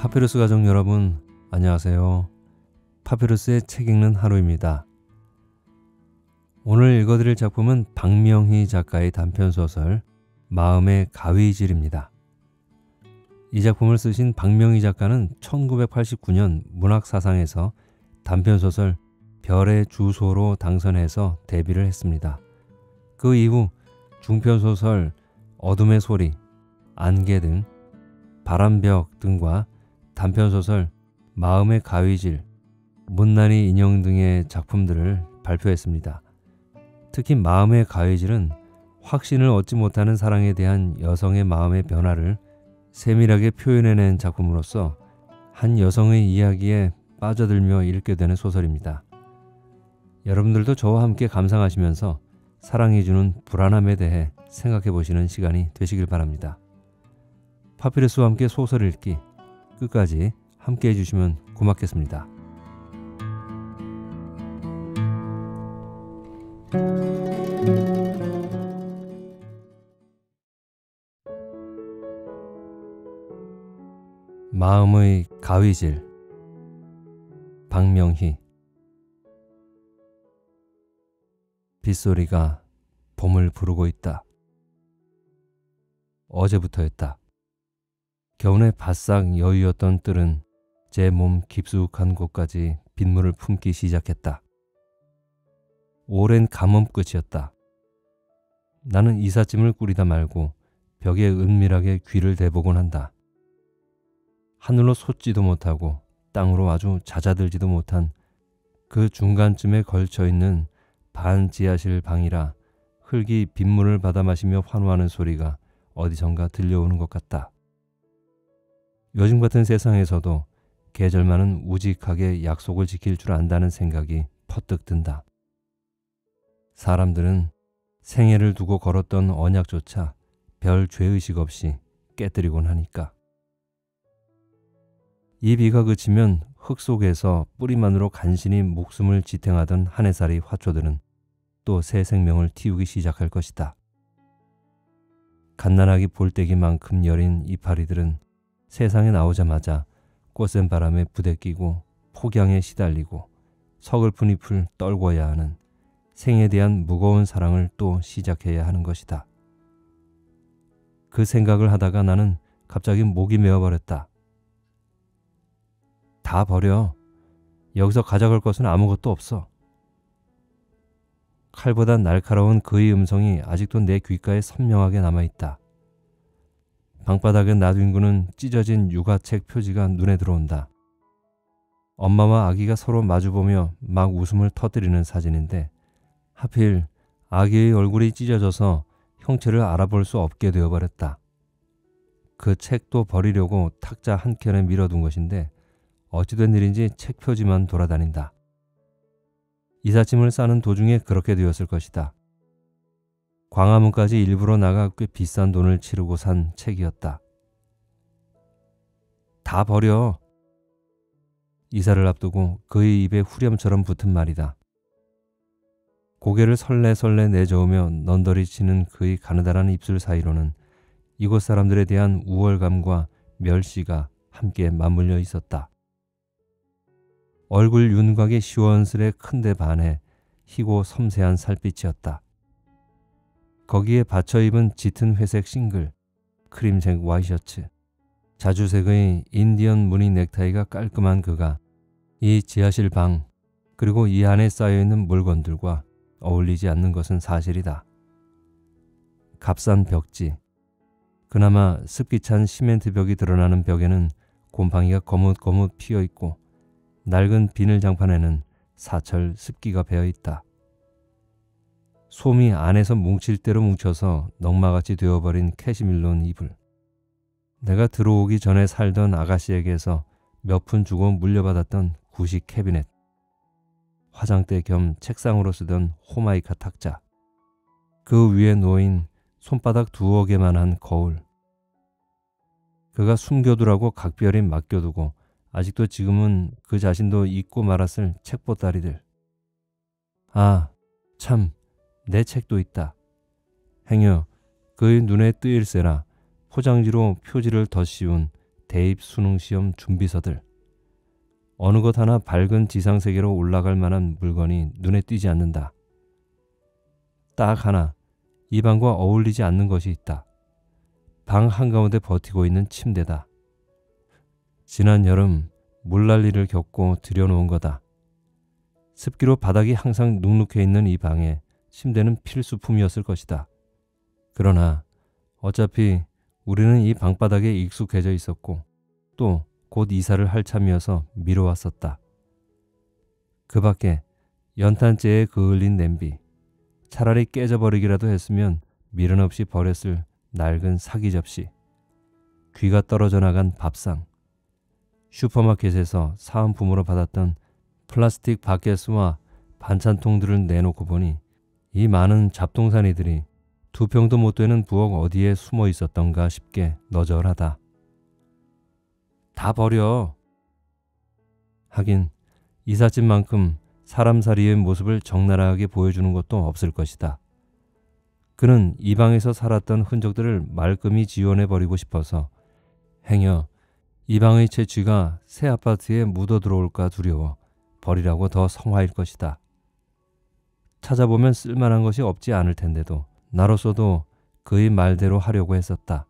파피루스 가족 여러분, 안녕하세요. 파피루스의 책 읽는 하루입니다. 오늘 읽어드릴 작품은 박명희 작가의 단편소설 마음의 가위질입니다. 이 작품을 쓰신 박명희 작가는 1989년 문학사상에서 단편소설 별의 주소로 당선해서 데뷔를 했습니다. 그 이후 중편소설 어둠의 소리, 안개 등 바람벽 등과 단편소설 마음의 가위질, 못난이 인형 등의 작품들을 발표했습니다. 특히 마음의 가위질은 확신을 얻지 못하는 사랑에 대한 여성의 마음의 변화를 세밀하게 표현해낸 작품으로서 한 여성의 이야기에 빠져들며 읽게 되는 소설입니다. 여러분들도 저와 함께 감상하시면서 사랑이 주는 불안함에 대해 생각해 보시는 시간이 되시길 바랍니다. 파피레스와 함께 소설 읽기 끝까지 함께 해주시면 고맙겠습니다. 마음의 가위질 박명희 빗소리가 봄을 부르고 있다. 어제부터였다. 겨우내 바싹 여유였던 뜰은 제 몸 깊숙한 곳까지 빗물을 품기 시작했다. 오랜 가뭄 끝이었다. 나는 이삿짐을 꾸리다 말고 벽에 은밀하게 귀를 대보곤 한다. 하늘로 솟지도 못하고 땅으로 아주 잦아들지도 못한 그 중간쯤에 걸쳐 있는 반 지하실 방이라 흙이 빗물을 받아 마시며 환호하는 소리가 어디선가 들려오는 것 같다. 요즘 같은 세상에서도 계절만은 우직하게 약속을 지킬 줄 안다는 생각이 퍼뜩 든다. 사람들은 생애를 두고 걸었던 언약조차 별 죄의식 없이 깨뜨리곤 하니까. 이 비가 그치면 흙 속에서 뿌리만으로 간신히 목숨을 지탱하던 한 해살이 화초들은 또 새 생명을 틔우기 시작할 것이다. 갓난아기 볼때기만큼 여린 이파리들은 세상에 나오자마자 꽃샘 바람에 부대끼고 폭양에 시달리고 서글픈 잎을 떨궈야 하는 생에 대한 무거운 사랑을 또 시작해야 하는 것이다. 그 생각을 하다가 나는 갑자기 목이 메어버렸다. 다 버려. 여기서 가져갈 것은 아무것도 없어. 칼보다 날카로운 그의 음성이 아직도 내 귓가에 선명하게 남아있다. 방바닥에 놔둔 찢어진 육아책 표지가 눈에 들어온다. 엄마와 아기가 서로 마주보며 막 웃음을 터뜨리는 사진인데 하필 아기의 얼굴이 찢어져서 형체를 알아볼 수 없게 되어버렸다. 그 책도 버리려고 탁자 한 켠에 밀어둔 것인데 어찌된 일인지 책 표지만 돌아다닌다. 이삿짐을 싸는 도중에 그렇게 되었을 것이다. 광화문까지 일부러 나가 꽤 비싼 돈을 치르고 산 책이었다. 다 버려. 이사를 앞두고 그의 입에 후렴처럼 붙은 말이다. 고개를 설레설레 내저으며 넌더리 치는 그의 가느다란 입술 사이로는 이곳 사람들에 대한 우월감과 멸시가 함께 맞물려 있었다. 얼굴 윤곽이 시원스레 큰데 반해 희고 섬세한 살빛이었다. 거기에 받쳐 입은 짙은 회색 싱글, 크림색 와이셔츠, 자주색의 인디언 무늬 넥타이가 깔끔한 그가 이 지하실 방 그리고 이 안에 쌓여있는 물건들과 어울리지 않는 것은 사실이다. 값싼 벽지, 그나마 습기 찬 시멘트 벽이 드러나는 벽에는 곰팡이가 거뭇거뭇 피어 있고 낡은 비늘 장판에는 사철 습기가 배어 있다. 솜이 안에서 뭉칠 대로 뭉쳐서 넝마같이 되어버린 캐시밀론 이불. 내가 들어오기 전에 살던 아가씨에게서 몇 푼 주고 물려받았던 구식 캐비넷. 화장대 겸 책상으로 쓰던 호마이카 탁자. 그 위에 놓인 손바닥 두어 개만 한 거울. 그가 숨겨두라고 각별히 맡겨두고 아직도 지금은 그 자신도 잊고 말았을 책보따리들. 아, 참, 내 책도 있다. 행여 그의 눈에 뜨일세라 포장지로 표지를 덧 씌운 대입 수능 시험 준비서들. 어느 것 하나 밝은 지상 세계로 올라갈 만한 물건이 눈에 띄지 않는다. 딱 하나 이 방과 어울리지 않는 것이 있다. 방 한가운데 버티고 있는 침대다. 지난 여름 물난리를 겪고 들여놓은 거다. 습기로 바닥이 항상 눅눅해 있는 이 방에 침대는 필수품이었을 것이다. 그러나 어차피 우리는 이 방바닥에 익숙해져 있었고 또 곧 이사를 할 참이어서 미뤄왔었다. 그 밖에 연탄재에 그을린 냄비, 차라리 깨져버리기라도 했으면 미련 없이 버렸을 낡은 사기 접시, 귀가 떨어져 나간 밥상, 슈퍼마켓에서 사은품으로 받았던 플라스틱 바켓스와 반찬통들을 내놓고 보니 이 많은 잡동사니들이 두 평도 못 되는 부엌 어디에 숨어 있었던가 싶게 너절하다. 다 버려. 하긴 이삿짐만큼 사람살이의 모습을 적나라하게 보여주는 것도 없을 것이다. 그는 이 방에서 살았던 흔적들을 말끔히 지원해 버리고 싶어서 행여 이 방의 채취가 새 아파트에 묻어 들어올까 두려워 버리라고 더 성화일 것이다. 찾아보면 쓸만한 것이 없지 않을 텐데도 나로서도 그의 말대로 하려고 했었다.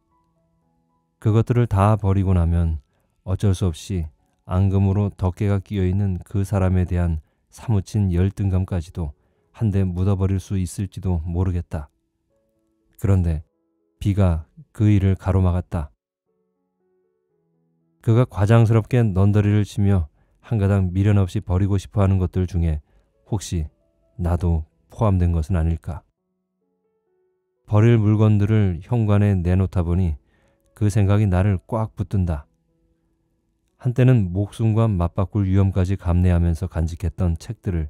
그것들을 다 버리고 나면 어쩔 수 없이 앙금으로 덮개가 끼어 있는 그 사람에 대한 사무친 열등감까지도 한데 묻어버릴 수 있을지도 모르겠다. 그런데 비가 그 일을 가로막았다. 그가 과장스럽게 넌더리를 치며 한가닥 미련 없이 버리고 싶어 하는 것들 중에 혹시 나도 포함된 것은 아닐까. 버릴 물건들을 현관에 내놓다 보니 그 생각이 나를 꽉 붙든다. 한때는 목숨과 맞바꿀 위험까지 감내하면서 간직했던 책들을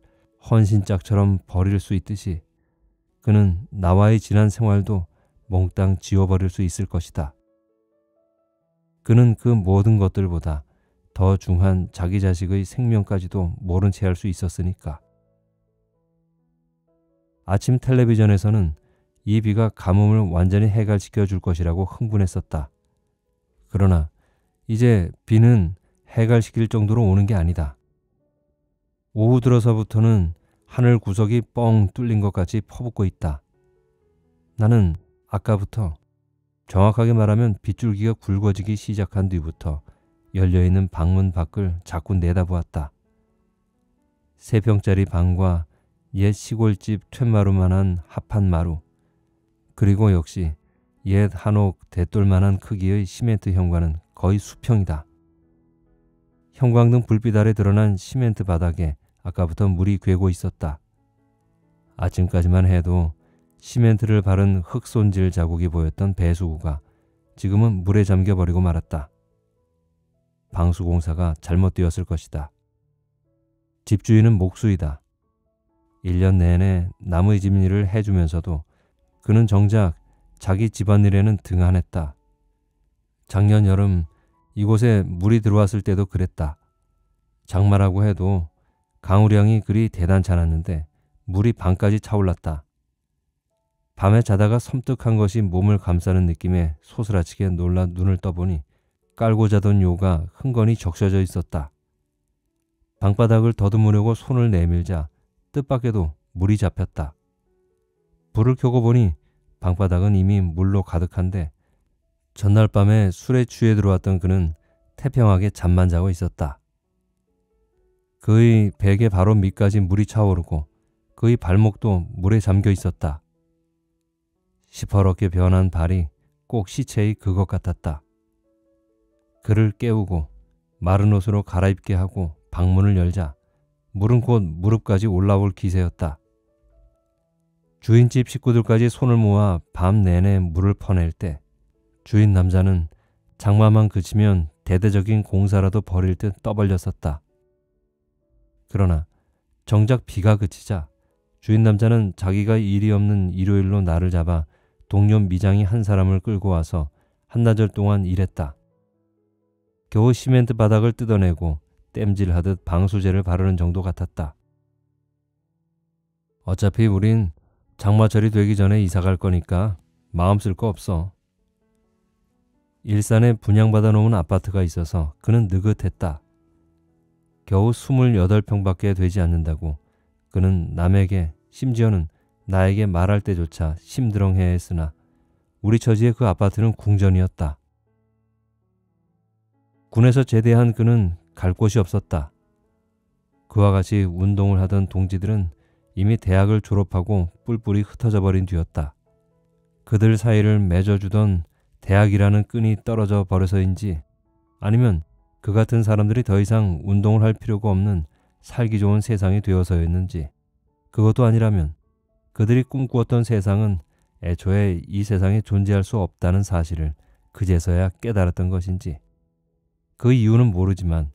헌신짝처럼 버릴 수 있듯이 그는 나와의 지난 생활도 몽땅 지워버릴 수 있을 것이다. 그는 그 모든 것들보다 더 중한 자기 자식의 생명까지도 모른 채 할 수 있었으니까. 아침 텔레비전에서는 이 비가 가뭄을 완전히 해갈시켜 줄 것이라고 흥분했었다. 그러나 이제 비는 해갈시킬 정도로 오는 게 아니다. 오후 들어서부터는 하늘 구석이 뻥 뚫린 것 같이 퍼붓고 있다. 나는 아까부터 정확하게 말하면 빗줄기가 굵어지기 시작한 뒤부터 열려있는 방문 밖을 자꾸 내다보았다. 세 평짜리 방과 옛 시골집 툇마루만한 합한 마루, 그리고 역시 옛 한옥 대돌만한 크기의 시멘트 현관은 거의 수평이다. 형광등 불빛 아래 드러난 시멘트 바닥에 아까부터 물이 괴고 있었다. 아침까지만 해도 시멘트를 바른 흙손질 자국이 보였던 배수구가 지금은 물에 잠겨버리고 말았다. 방수공사가 잘못되었을 것이다. 집주인은 목수이다. 1년 내내 남의 집 일을 해주면서도 그는 정작 자기 집안일에는 등한했다. 작년 여름 이곳에 물이 들어왔을 때도 그랬다. 장마라고 해도 강우량이 그리 대단치 않았는데 물이 반까지 차올랐다. 밤에 자다가 섬뜩한 것이 몸을 감싸는 느낌에 소스라치게 놀라 눈을 떠보니 깔고 자던 요가 흥건히 적셔져 있었다. 방바닥을 더듬으려고 손을 내밀자 뜻밖에도 물이 잡혔다. 불을 켜고 보니 방바닥은 이미 물로 가득한데 전날 밤에 술에 취해 들어왔던 그는 태평하게 잠만 자고 있었다. 그의 베개 바로 밑까지 물이 차오르고 그의 발목도 물에 잠겨 있었다. 시퍼렇게 변한 발이 꼭 시체의 그것 같았다. 그를 깨우고 마른 옷으로 갈아입게 하고 방문을 열자 물은 곧 무릎까지 올라올 기세였다. 주인집 식구들까지 손을 모아 밤 내내 물을 퍼낼 때 주인 남자는 장마만 그치면 대대적인 공사라도 벌일 듯 떠벌렸었다. 그러나 정작 비가 그치자 주인 남자는 자기가 일이 없는 일요일로 나를 잡아 동료 미장이 한 사람을 끌고 와서 한나절 동안 일했다. 겨우 시멘트 바닥을 뜯어내고 땜질하듯 방수제를 바르는 정도 같았다. 어차피 우린 장마철이 되기 전에 이사 갈 거니까 마음 쓸 거 없어. 일산에 분양받아 놓은 아파트가 있어서 그는 느긋했다. 겨우 28평밖에 되지 않는다고 그는 남에게 심지어는 나에게 말할 때조차 심드렁해 했으나 우리 처지의 그 아파트는 궁전이었다. 군에서 제대한 그는 갈 곳이 없었다. 그와 같이 운동을 하던 동지들은 이미 대학을 졸업하고 뿔뿔이 흩어져 버린 뒤였다. 그들 사이를 맺어주던 대학이라는 끈이 떨어져 버려서인지 아니면 그 같은 사람들이 더 이상 운동을 할 필요가 없는 살기 좋은 세상이 되어서였는지 그것도 아니라면 그들이 꿈꾸었던 세상은 애초에 이 세상에 존재할 수 없다는 사실을 그제서야 깨달았던 것인지 그 이유는 모르지만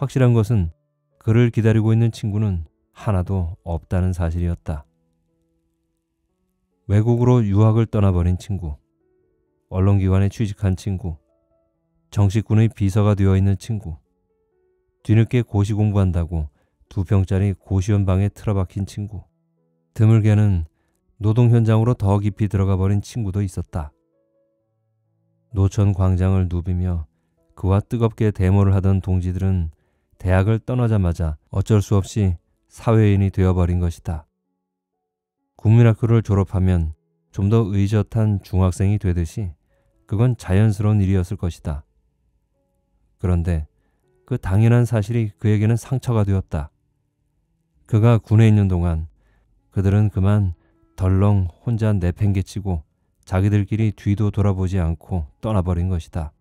확실한 것은 그를 기다리고 있는 친구는 하나도 없다는 사실이었다. 외국으로 유학을 떠나버린 친구, 언론기관에 취직한 친구, 정식군의 비서가 되어 있는 친구, 뒤늦게 고시 공부한다고 두 평짜리 고시원 방에 틀어박힌 친구, 드물게는 노동 현장으로 더 깊이 들어가 버린 친구도 있었다. 노천 광장을 누비며 그와 뜨겁게 대모를 하던 동지들은 대학을 떠나자마자 어쩔 수 없이 사회인이 되어버린 것이다. 국민학교를 졸업하면 좀 더 의젓한 중학생이 되듯이 그건 자연스러운 일이었을 것이다. 그런데 그 당연한 사실이 그에게는 상처가 되었다. 그가 군에 있는 동안 그들은 그만 덜렁 혼자 내팽개치고 자기들끼리 뒤도 돌아보지 않고 떠나버린 것이다.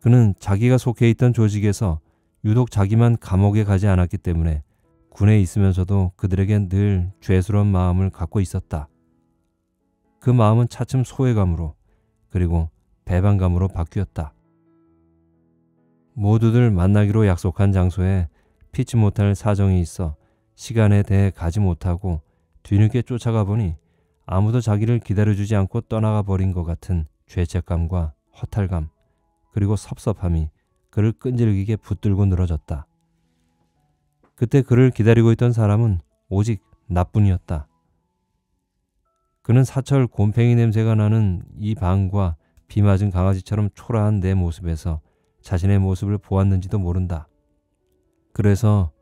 그는 자기가 속해 있던 조직에서 유독 자기만 감옥에 가지 않았기 때문에 군에 있으면서도 그들에겐 늘 죄스러운 마음을 갖고 있었다. 그 마음은 차츰 소외감으로 그리고 배반감으로 바뀌었다. 모두들 만나기로 약속한 장소에 피치 못할 사정이 있어 시간에 대해 가지 못하고 뒤늦게 쫓아가 보니 아무도 자기를 기다려주지 않고 떠나가 버린 것 같은 죄책감과 허탈감 그리고 섭섭함이 그를 끈질기게 붙들고 늘어졌다. 그때 그를 기다리고 있던 사람은 오직 나뿐이었다. 그는 사철 곰팽이 냄새가 나는 이 방과 비 맞은 강아지처럼 초라한 내 모습에서 자신의 모습을 보았는지도 모른다. 그래서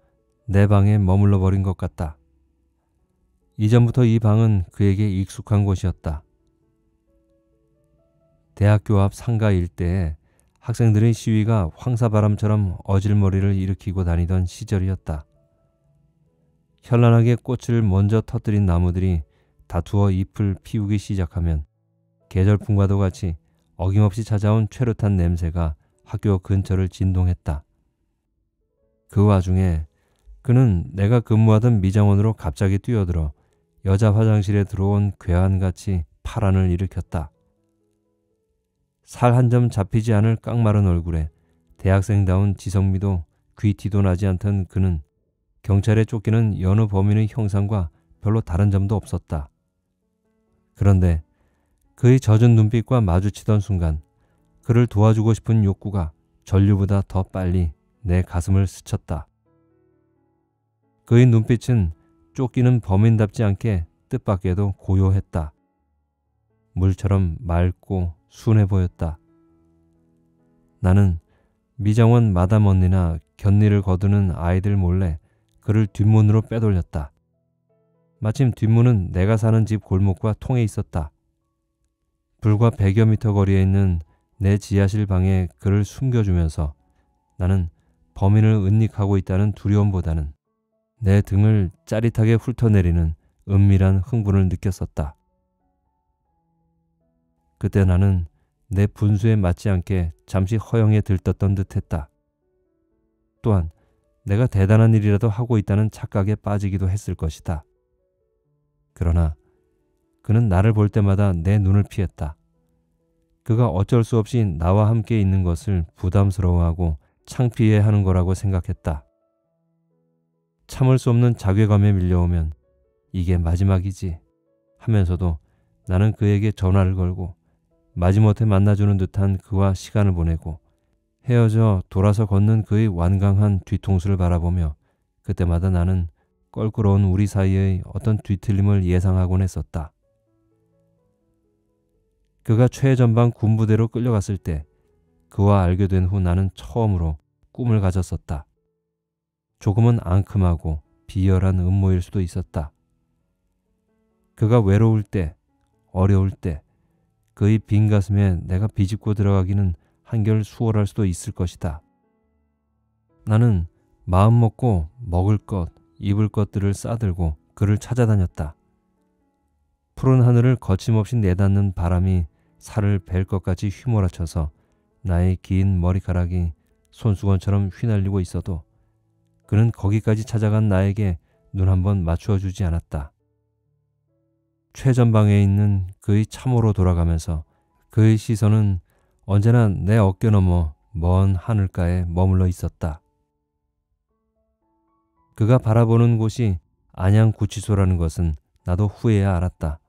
내 방에 머물러 버린 것 같다. 이전부터 이 방은 그에게 익숙한 곳이었다. 대학교 앞 상가 일대에 학생들의 시위가 황사바람처럼 어질머리를 일으키고 다니던 시절이었다. 현란하게 꽃을 먼저 터뜨린 나무들이 다투어 잎을 피우기 시작하면 계절풍과도 같이 어김없이 찾아온 최루탄 냄새가 학교 근처를 진동했다. 그 와중에 그는 내가 근무하던 미장원으로 갑자기 뛰어들어 여자 화장실에 들어온 괴한같이 파란을 일으켰다. 살 한 점 잡히지 않을 깡마른 얼굴에 대학생다운 지성미도 귀티도 나지 않던 그는 경찰에 쫓기는 여느 범인의 형상과 별로 다른 점도 없었다. 그런데 그의 젖은 눈빛과 마주치던 순간 그를 도와주고 싶은 욕구가 전류보다 더 빨리 내 가슴을 스쳤다. 그의 눈빛은 쫓기는 범인답지 않게 뜻밖에도 고요했다. 물처럼 맑고 순해 보였다. 나는 미정원 마담 언니나 견니를 거두는 아이들 몰래 그를 뒷문으로 빼돌렸다. 마침 뒷문은 내가 사는 집 골목과 통해 있었다. 불과 100여 미터 거리에 있는 내 지하실 방에 그를 숨겨주면서 나는 범인을 은닉하고 있다는 두려움보다는 내 등을 짜릿하게 훑어내리는 은밀한 흥분을 느꼈었다. 그때 나는 내 분수에 맞지 않게 잠시 허영에 들떴던 듯 했다. 또한 내가 대단한 일이라도 하고 있다는 착각에 빠지기도 했을 것이다. 그러나 그는 나를 볼 때마다 내 눈을 피했다. 그가 어쩔 수 없이 나와 함께 있는 것을 부담스러워하고 창피해 하는 거라고 생각했다. 참을 수 없는 자괴감에 밀려오면 이게 마지막이지 하면서도 나는 그에게 전화를 걸고 마지못해 만나주는 듯한 그와 시간을 보내고 헤어져 돌아서 걷는 그의 완강한 뒤통수를 바라보며 그때마다 나는 껄끄러운 우리 사이의 어떤 뒤틀림을 예상하곤 했었다. 그가 최전방 군부대로 끌려갔을 때 그와 알게 된 후 나는 처음으로 꿈을 가졌었다. 조금은 앙큼하고 비열한 음모일 수도 있었다. 그가 외로울 때, 어려울 때, 그의 빈 가슴에 내가 비집고 들어가기는 한결 수월할 수도 있을 것이다. 나는 마음 먹고 먹을 것, 입을 것들을 싸들고 그를 찾아다녔다. 푸른 하늘을 거침없이 내닫는 바람이 살을 벨 것같이 휘몰아쳐서 나의 긴 머리카락이 손수건처럼 휘날리고 있어도 그는 거기까지 찾아간 나에게 눈 한번 맞추어 주지 않았다. 최전방에 있는 그의 참호로 돌아가면서 그의 시선은 언제나 내 어깨 너머 먼 하늘가에 머물러 있었다. 그가 바라보는 곳이 안양 구치소라는 것은 나도 후에야 알았다.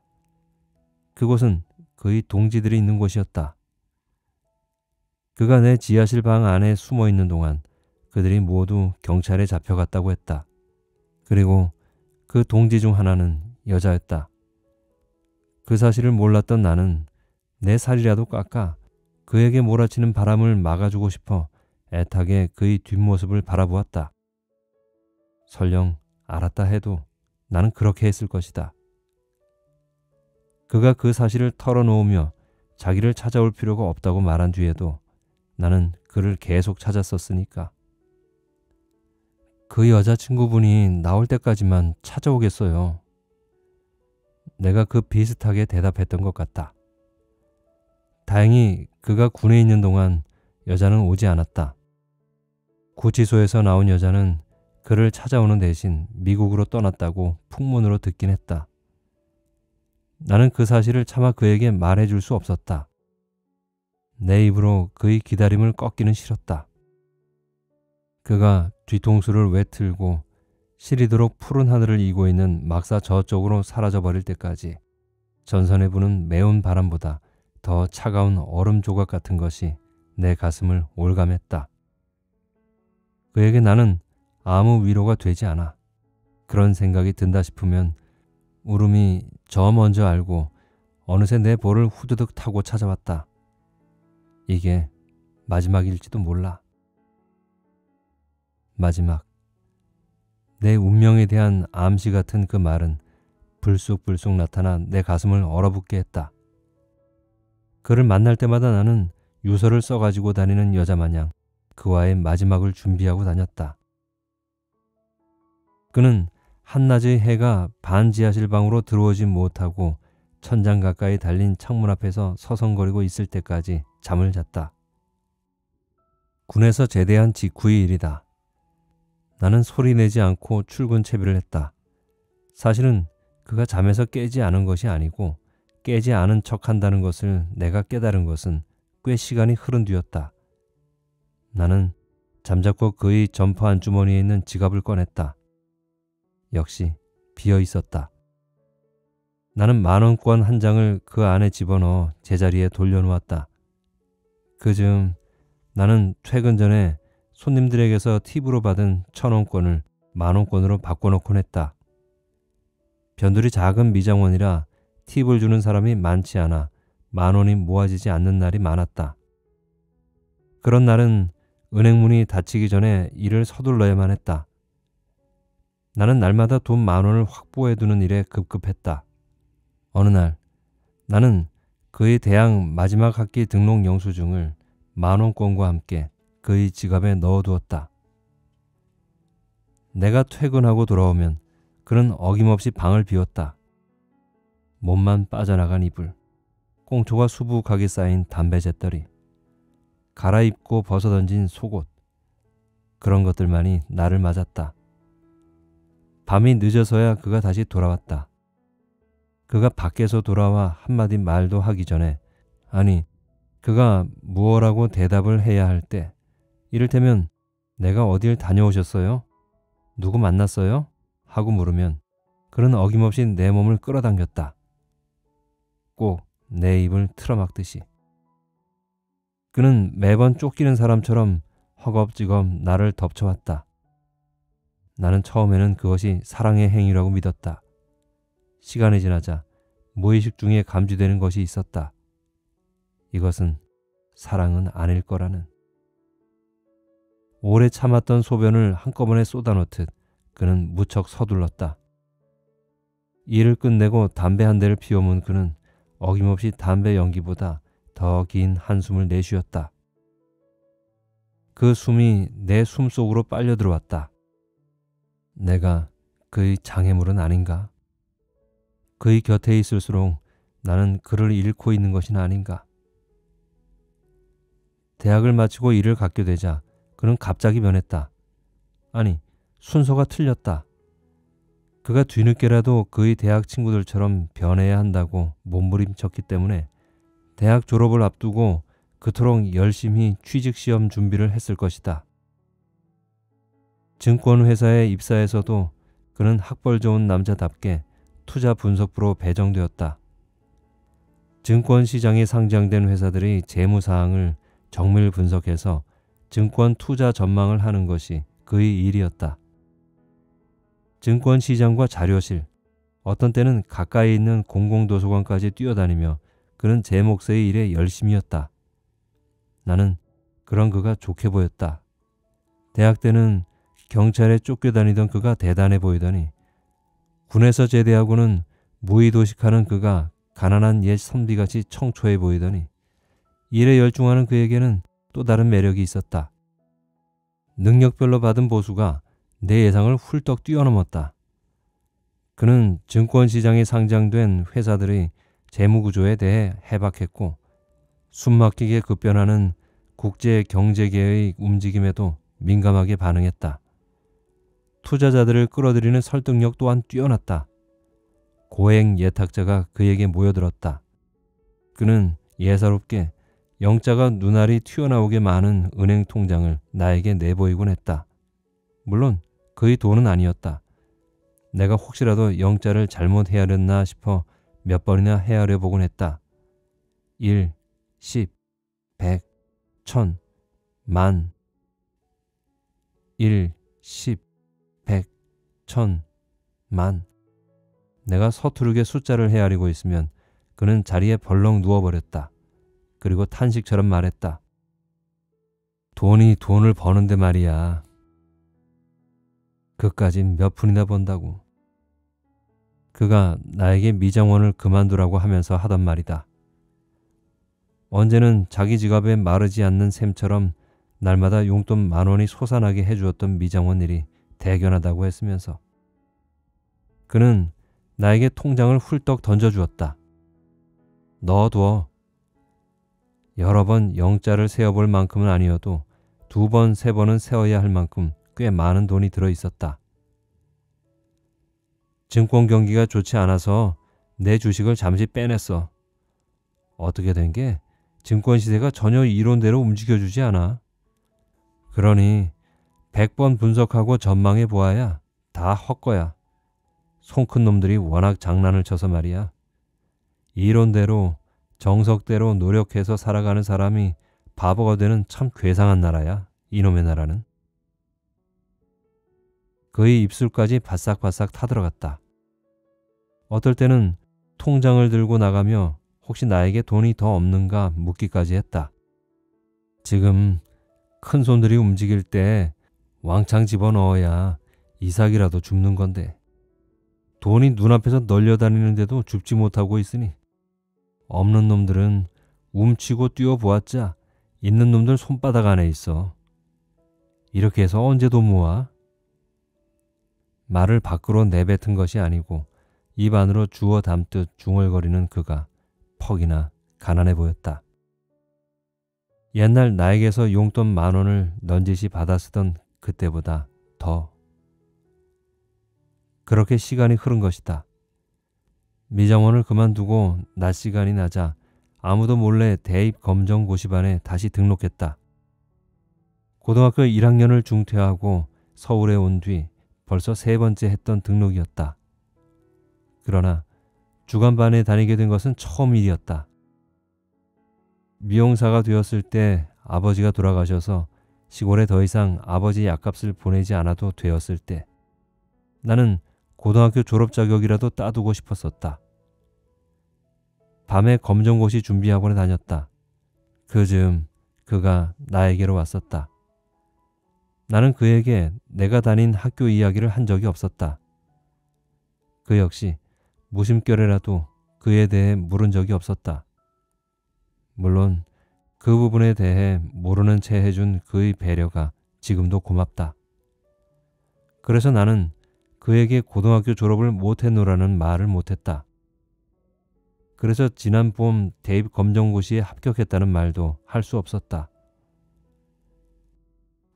그곳은 그의 동지들이 있는 곳이었다. 그가 내 지하실 방 안에 숨어 있는 동안 그들이 모두 경찰에 잡혀갔다고 했다. 그리고 그 동지 중 하나는 여자였다. 그 사실을 몰랐던 나는 내 살이라도 깎아 그에게 몰아치는 바람을 막아주고 싶어 애타게 그의 뒷모습을 바라보았다. 설령 알았다 해도 나는 그렇게 했을 것이다. 그가 그 사실을 털어놓으며 자기를 찾아올 필요가 없다고 말한 뒤에도 나는 그를 계속 찾았었으니까. 그 여자친구분이 나올 때까지만 찾아오겠어요. 내가 그 비슷하게 대답했던 것 같다. 다행히 그가 군에 있는 동안 여자는 오지 않았다. 구치소에서 나온 여자는 그를 찾아오는 대신 미국으로 떠났다고 풍문으로 듣긴 했다. 나는 그 사실을 차마 그에게 말해줄 수 없었다. 내 입으로 그의 기다림을 꺾기는 싫었다. 그가 뒤통수를 외틀고 시리도록 푸른 하늘을 이고 있는 막사 저쪽으로 사라져버릴 때까지 전선에 부는 매운 바람보다 더 차가운 얼음 조각 같은 것이 내 가슴을 올감했다. 그에게 나는 아무 위로가 되지 않아. 그런 생각이 든다 싶으면 울음이 저 먼저 알고 어느새 내 볼을 후드득 타고 찾아왔다. 이게 마지막일지도 몰라. 마지막. 내 운명에 대한 암시 같은 그 말은 불쑥불쑥 나타나 내 가슴을 얼어붙게 했다. 그를 만날 때마다 나는 유서를 써가지고 다니는 여자 마냥 그와의 마지막을 준비하고 다녔다. 그는 한낮의 해가 반 지하실 방으로 들어오지 못하고 천장 가까이 달린 창문 앞에서 서성거리고 있을 때까지 잠을 잤다. 군에서 제대한 직후의 일이다. 나는 소리 내지 않고 출근 채비를 했다. 사실은 그가 잠에서 깨지 않은 것이 아니고 깨지 않은 척 한다는 것을 내가 깨달은 것은 꽤 시간이 흐른 뒤였다. 나는 잠자코 그의 점퍼 안주머니에 있는 지갑을 꺼냈다. 역시 비어 있었다. 나는 만원권 한 장을 그 안에 집어넣어 제자리에 돌려놓았다. 그즈음 나는 퇴근 전에 손님들에게서 팁으로 받은 천원권을 만원권으로 바꿔놓곤 했다. 변두리 작은 미장원이라 팁을 주는 사람이 많지 않아 만원이 모아지지 않는 날이 많았다. 그런 날은 은행문이 닫히기 전에 일을 서둘러야만 했다. 나는 날마다 돈 만원을 확보해두는 일에 급급했다. 어느 날 나는 그의 대학 마지막 학기 등록 영수증을 만원권과 함께 그의 지갑에 넣어두었다. 내가 퇴근하고 돌아오면 그는 어김없이 방을 비웠다. 몸만 빠져나간 이불, 꽁초가 수북하게 쌓인 담배 잿더리, 갈아입고 벗어던진 속옷, 그런 것들만이 나를 맞았다. 밤이 늦어서야 그가 다시 돌아왔다. 그가 밖에서 돌아와 한마디 말도 하기 전에, 아니, 그가 무엇라고 대답을 해야 할 때 이를테면 내가 어딜 다녀오셨어요? 누구 만났어요? 하고 물으면 그는 어김없이 내 몸을 끌어당겼다. 꼭 내 입을 틀어막듯이. 그는 매번 쫓기는 사람처럼 허겁지겁 나를 덮쳐왔다. 나는 처음에는 그것이 사랑의 행위라고 믿었다. 시간이 지나자 무의식 중에 감지되는 것이 있었다. 이것은 사랑은 아닐 거라는. 오래 참았던 소변을 한꺼번에 쏟아놓듯 그는 무척 서둘렀다. 일을 끝내고 담배 한 대를 피워문 그는 어김없이 담배 연기보다 더 긴 한숨을 내쉬었다. 그 숨이 내 숨 속으로 빨려 들어왔다. 내가 그의 장애물은 아닌가? 그의 곁에 있을수록 나는 그를 잃고 있는 것이 아닌가? 대학을 마치고 일을 갖게 되자 그는 갑자기 변했다. 아니, 순서가 틀렸다. 그가 뒤늦게라도 그의 대학 친구들처럼 변해야 한다고 몸부림쳤기 때문에 대학 졸업을 앞두고 그토록 열심히 취직시험 준비를 했을 것이다. 증권회사에 입사해서도 그는 학벌 좋은 남자답게 투자 분석부로 배정되었다. 증권시장에 상장된 회사들의 재무사항을 정밀 분석해서 증권 투자 전망을 하는 것이 그의 일이었다. 증권 시장과 자료실, 어떤 때는 가까이 있는 공공도서관까지 뛰어다니며 그는 제 몫의 일에 열심이었다. 나는 그런 그가 좋게 보였다. 대학 때는 경찰에 쫓겨다니던 그가 대단해 보이더니 군에서 제대하고는 무의도식하는 그가 가난한 옛 선비같이 청초해 보이더니 일에 열중하는 그에게는 또 다른 매력이 있었다. 능력별로 받은 보수가 내 예상을 훌떡 뛰어넘었다. 그는 증권시장에 상장된 회사들의 재무구조에 대해 해박했고 숨막히게 급변하는 국제 경제계의 움직임에도 민감하게 반응했다. 투자자들을 끌어들이는 설득력 또한 뛰어났다. 고행 예탁자가 그에게 모여들었다. 그는 예사롭게 영자가 눈알이 튀어나오게 많은 은행 통장을 나에게 내보이곤 했다. 물론 그의 돈은 아니었다. 내가 혹시라도 영자를 잘못 헤아렸나 싶어 몇 번이나 헤아려 보곤 했다. 1, 10, 100, 1000, 만 1, 10, 100, 1000, 만 내가 서투르게 숫자를 헤아리고 있으면 그는 자리에 벌렁 누워버렸다. 그리고 탄식처럼 말했다. 돈이 돈을 버는데 말이야. 그까진 몇 푼이나 번다고. 그가 나에게 미장원을 그만두라고 하면서 하던 말이다. 언제는 자기 지갑에 마르지 않는 셈처럼 날마다 용돈 만 원이 솟아나게 해주었던 미장원 일이 대견하다고 했으면서 그는 나에게 통장을 훌떡 던져주었다. 넣어두어 여러 번 영자를 세어볼 만큼은 아니어도 두 번, 세 번은 세어야 할 만큼 꽤 많은 돈이 들어 있었다. 증권 경기가 좋지 않아서 내 주식을 잠시 빼냈어. 어떻게 된 게 증권 시세가 전혀 이론대로 움직여주지 않아. 그러니 100번 분석하고 전망해 보아야 다 헛거야. 손 큰 놈들이 워낙 장난을 쳐서 말이야. 이론대로 정석대로 노력해서 살아가는 사람이 바보가 되는 참 괴상한 나라야. 이놈의 나라는. 그의 입술까지 바싹바싹 타들어갔다. 어떨 때는 통장을 들고 나가며 혹시 나에게 돈이 더 없는가 묻기까지 했다. 지금 큰 손들이 움직일 때 왕창 집어넣어야 이삭이라도 줍는 건데 돈이 눈앞에서 널려다니는데도 줍지 못하고 있으니 없는 놈들은 움치고 뛰어보았자 있는 놈들 손바닥 안에 있어. 이렇게 해서 언제 도 모아? 말을 밖으로 내뱉은 것이 아니고 입 안으로 주워 담듯 중얼거리는 그가 퍽이나 가난해 보였다. 옛날 나에게서 용돈 만 원을 넌지시 받아 쓰던 그때보다 더. 그렇게 시간이 흐른 것이다. 미정원을 그만두고 낮 시간이 나자 아무도 몰래 대입 검정 고시반에 다시 등록했다. 고등학교 1학년을 중퇴하고 서울에 온 뒤 벌써 세 번째 했던 등록이었다. 그러나 주간반에 다니게 된 것은 처음 일이었다. 미용사가 되었을 때 아버지가 돌아가셔서 시골에 더 이상 아버지 약값을 보내지 않아도 되었을 때 나는 고등학교 졸업 자격이라도 따두고 싶었었다. 밤에 검정고시 준비학원에 다녔다. 그 즈음 그가 나에게로 왔었다. 나는 그에게 내가 다닌 학교 이야기를 한 적이 없었다. 그 역시 무심결에라도 그에 대해 물은 적이 없었다. 물론 그 부분에 대해 모르는 채 해준 그의 배려가 지금도 고맙다. 그래서 나는 그에게 고등학교 졸업을 못했노라는 말을 못했다. 그래서 지난 봄 대입 검정고시에 합격했다는 말도 할 수 없었다.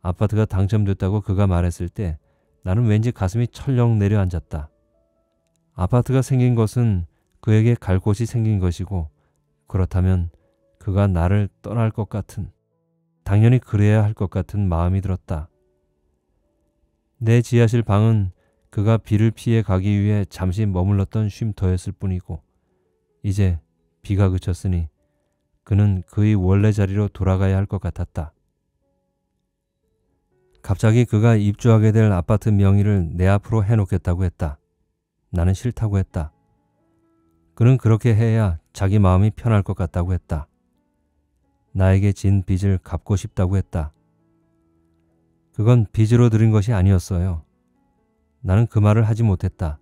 아파트가 당첨됐다고 그가 말했을 때 나는 왠지 가슴이 철렁 내려앉았다. 아파트가 생긴 것은 그에게 갈 곳이 생긴 것이고 그렇다면 그가 나를 떠날 것 같은 당연히 그래야 할 것 같은 마음이 들었다. 내 지하실 방은 그가 비를 피해 가기 위해 잠시 머물렀던 쉼터였을 뿐이고 이제 비가 그쳤으니 그는 그의 원래 자리로 돌아가야 할 것 같았다. 갑자기 그가 입주하게 될 아파트 명의를 내 앞으로 해놓겠다고 했다. 나는 싫다고 했다. 그는 그렇게 해야 자기 마음이 편할 것 같다고 했다. 나에게 진 빚을 갚고 싶다고 했다. 그건 빚으로 들인 것이 아니었어요. 나는 그 말을 하지 못했다.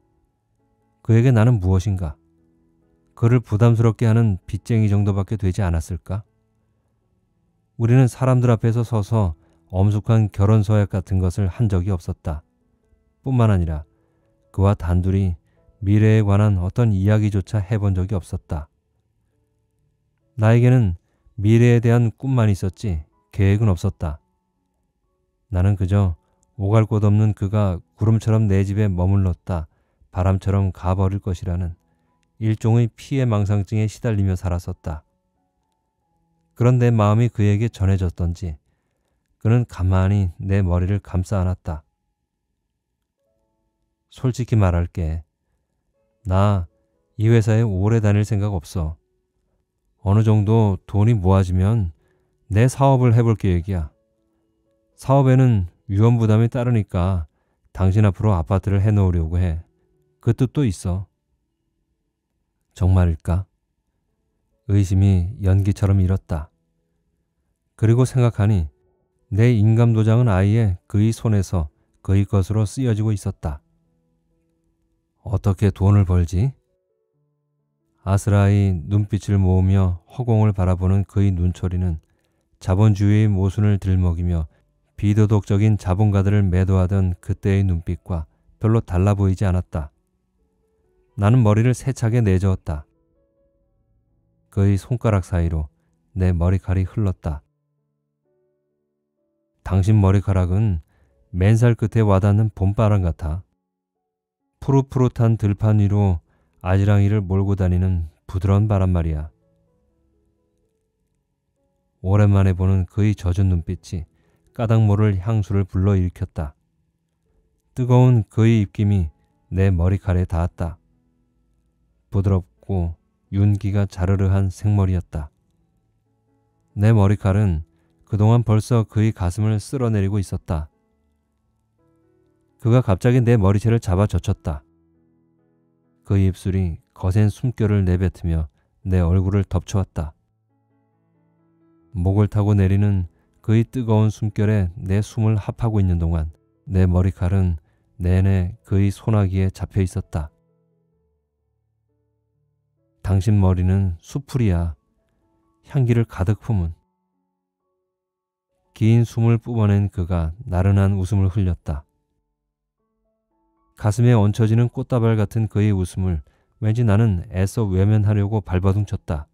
그에게 나는 무엇인가? 그를 부담스럽게 하는 빚쟁이 정도밖에 되지 않았을까? 우리는 사람들 앞에서 서서 엄숙한 결혼 서약 같은 것을 한 적이 없었다. 뿐만 아니라 그와 단둘이 미래에 관한 어떤 이야기조차 해본 적이 없었다. 나에게는 미래에 대한 꿈만 있었지 계획은 없었다. 나는 그저 오갈 곳 없는 그가 구름처럼 내 집에 머물렀다 바람처럼 가버릴 것이라는 일종의 피해 망상증에 시달리며 살았었다. 그런데 마음이 그에게 전해졌던지 그는 가만히 내 머리를 감싸 안았다. 솔직히 말할게. 나 이 회사에 오래 다닐 생각 없어. 어느 정도 돈이 모아지면 내 사업을 해볼 계획이야. 사업에는 위험 부담이 따르니까 당신 앞으로 아파트를 해놓으려고 해. 그 뜻도 있어. 정말일까? 의심이 연기처럼 일었다. 그리고 생각하니 내 인감 도장은 아예 그의 손에서 그의 것으로 쓰여지고 있었다. 어떻게 돈을 벌지? 아스라이 눈빛을 모으며 허공을 바라보는 그의 눈초리는 자본주의의 모순을 들먹이며 비도덕적인 자본가들을 매도하던 그때의 눈빛과 별로 달라 보이지 않았다. 나는 머리를 세차게 내저었다. 그의 손가락 사이로 내 머리칼이 흘렀다. 당신 머리카락은 맨살 끝에 와닿는 봄바람 같아. 푸릇푸릇한 들판 위로 아지랑이를 몰고 다니는 부드러운 바람 말이야. 오랜만에 보는 그의 젖은 눈빛이 까닭 모를 향수를 불러일으켰다. 뜨거운 그의 입김이 내 머리칼에 닿았다. 부드럽고 윤기가 자르르한 생머리였다. 내 머리칼은 그동안 벌써 그의 가슴을 쓸어내리고 있었다. 그가 갑자기 내 머리채를 잡아 젖혔다. 그의 입술이 거센 숨결을 내뱉으며 내 얼굴을 덮쳐왔다. 목을 타고 내리는 그의 뜨거운 숨결에 내 숨을 합하고 있는 동안 내 머리칼은 내내 그의 소나기에 잡혀 있었다. 당신 머리는 수풀이야. 향기를 가득 품은 긴 숨을 뿜어낸 그가 나른한 웃음을 흘렸다. 가슴에 얹혀지는 꽃다발 같은 그의 웃음을 왠지 나는 애써 외면하려고 발버둥 쳤다.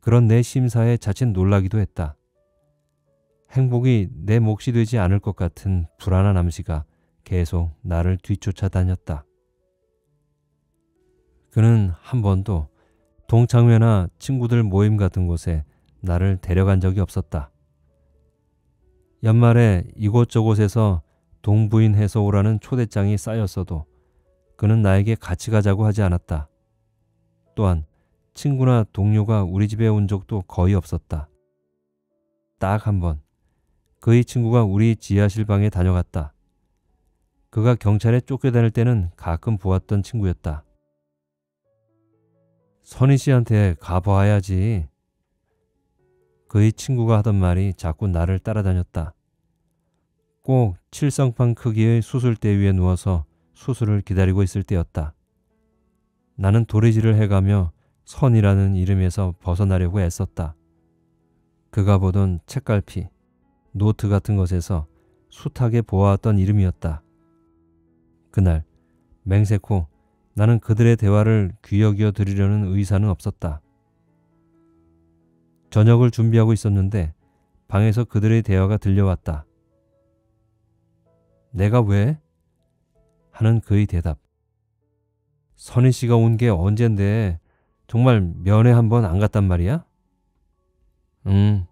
그런 내 심사에 자칫 놀라기도 했다. 행복이 내 몫이 되지 않을 것 같은 불안한 암시가 계속 나를 뒤쫓아 다녔다. 그는 한 번도 동창회나 친구들 모임 같은 곳에 나를 데려간 적이 없었다. 연말에 이곳저곳에서 동부인 해서 오라는 초대장이 쌓였어도 그는 나에게 같이 가자고 하지 않았다. 또한 친구나 동료가 우리 집에 온 적도 거의 없었다. 딱 한 번, 그의 친구가 우리 지하실 방에 다녀갔다. 그가 경찰에 쫓겨다닐 때는 가끔 보았던 친구였다. 선희 씨한테 가봐야지. 그의 친구가 하던 말이 자꾸 나를 따라다녔다. 꼭 칠성판 크기의 수술대 위에 누워서 수술을 기다리고 있을 때였다. 나는 도리지를 해가며 선이라는 이름에서 벗어나려고 애썼다. 그가 보던 책갈피, 노트 같은 것에서 숱하게 보아왔던 이름이었다. 그날 맹세코 나는 그들의 대화를 귀여겨 들으려는 의사는 없었다. 저녁을 준비하고 있었는데 방에서 그들의 대화가 들려왔다. 내가 왜? 하는 그의 대답. 선희 씨가 온 게 언젠데 정말 면회 한 번 안 갔단 말이야? 응.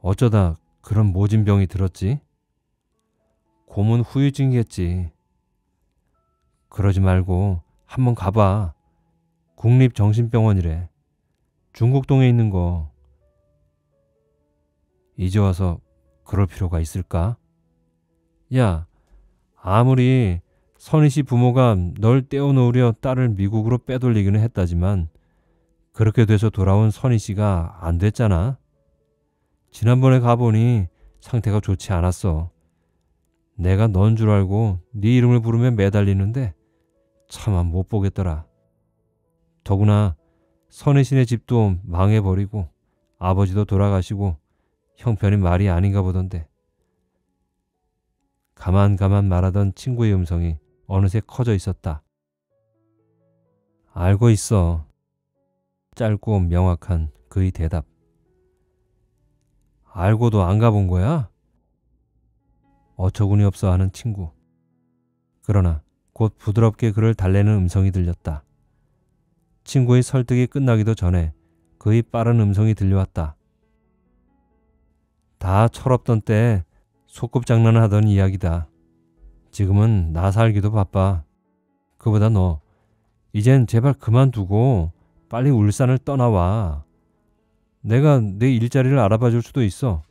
어쩌다 그런 모진병이 들었지? 고문 후유증이겠지. 그러지 말고 한번 가봐. 국립정신병원이래. 중국동에 있는 거. 이제 와서 그럴 필요가 있을까? 야, 아무리 선희 씨 부모가 널 떼어놓으려 딸을 미국으로 빼돌리기는 했다지만 그렇게 돼서 돌아온 선희 씨가 안 됐잖아. 지난번에 가보니 상태가 좋지 않았어. 내가 넌 줄 알고 네 이름을 부르면 매달리는데 차마 못 보겠더라. 더구나 씨네 집도 망해버리고 아버지도 돌아가시고 형편이 말이 아닌가 보던데. 가만 가만 말하던 친구의 음성이 어느새 커져 있었다. 알고 있어. 짧고 명확한 그의 대답. 알고도 안 가본 거야? 어처구니 없어 하는 친구. 그러나 곧 부드럽게 그를 달래는 음성이 들렸다. 친구의 설득이 끝나기도 전에 그의 빠른 음성이 들려왔다. 다 철없던 때 소꿉장난을 하던 이야기다. 지금은 나 살기도 바빠. 그보다 너 이젠 제발 그만두고 빨리 울산을 떠나와. 내가 내 일자리를 알아봐 줄 수도 있어.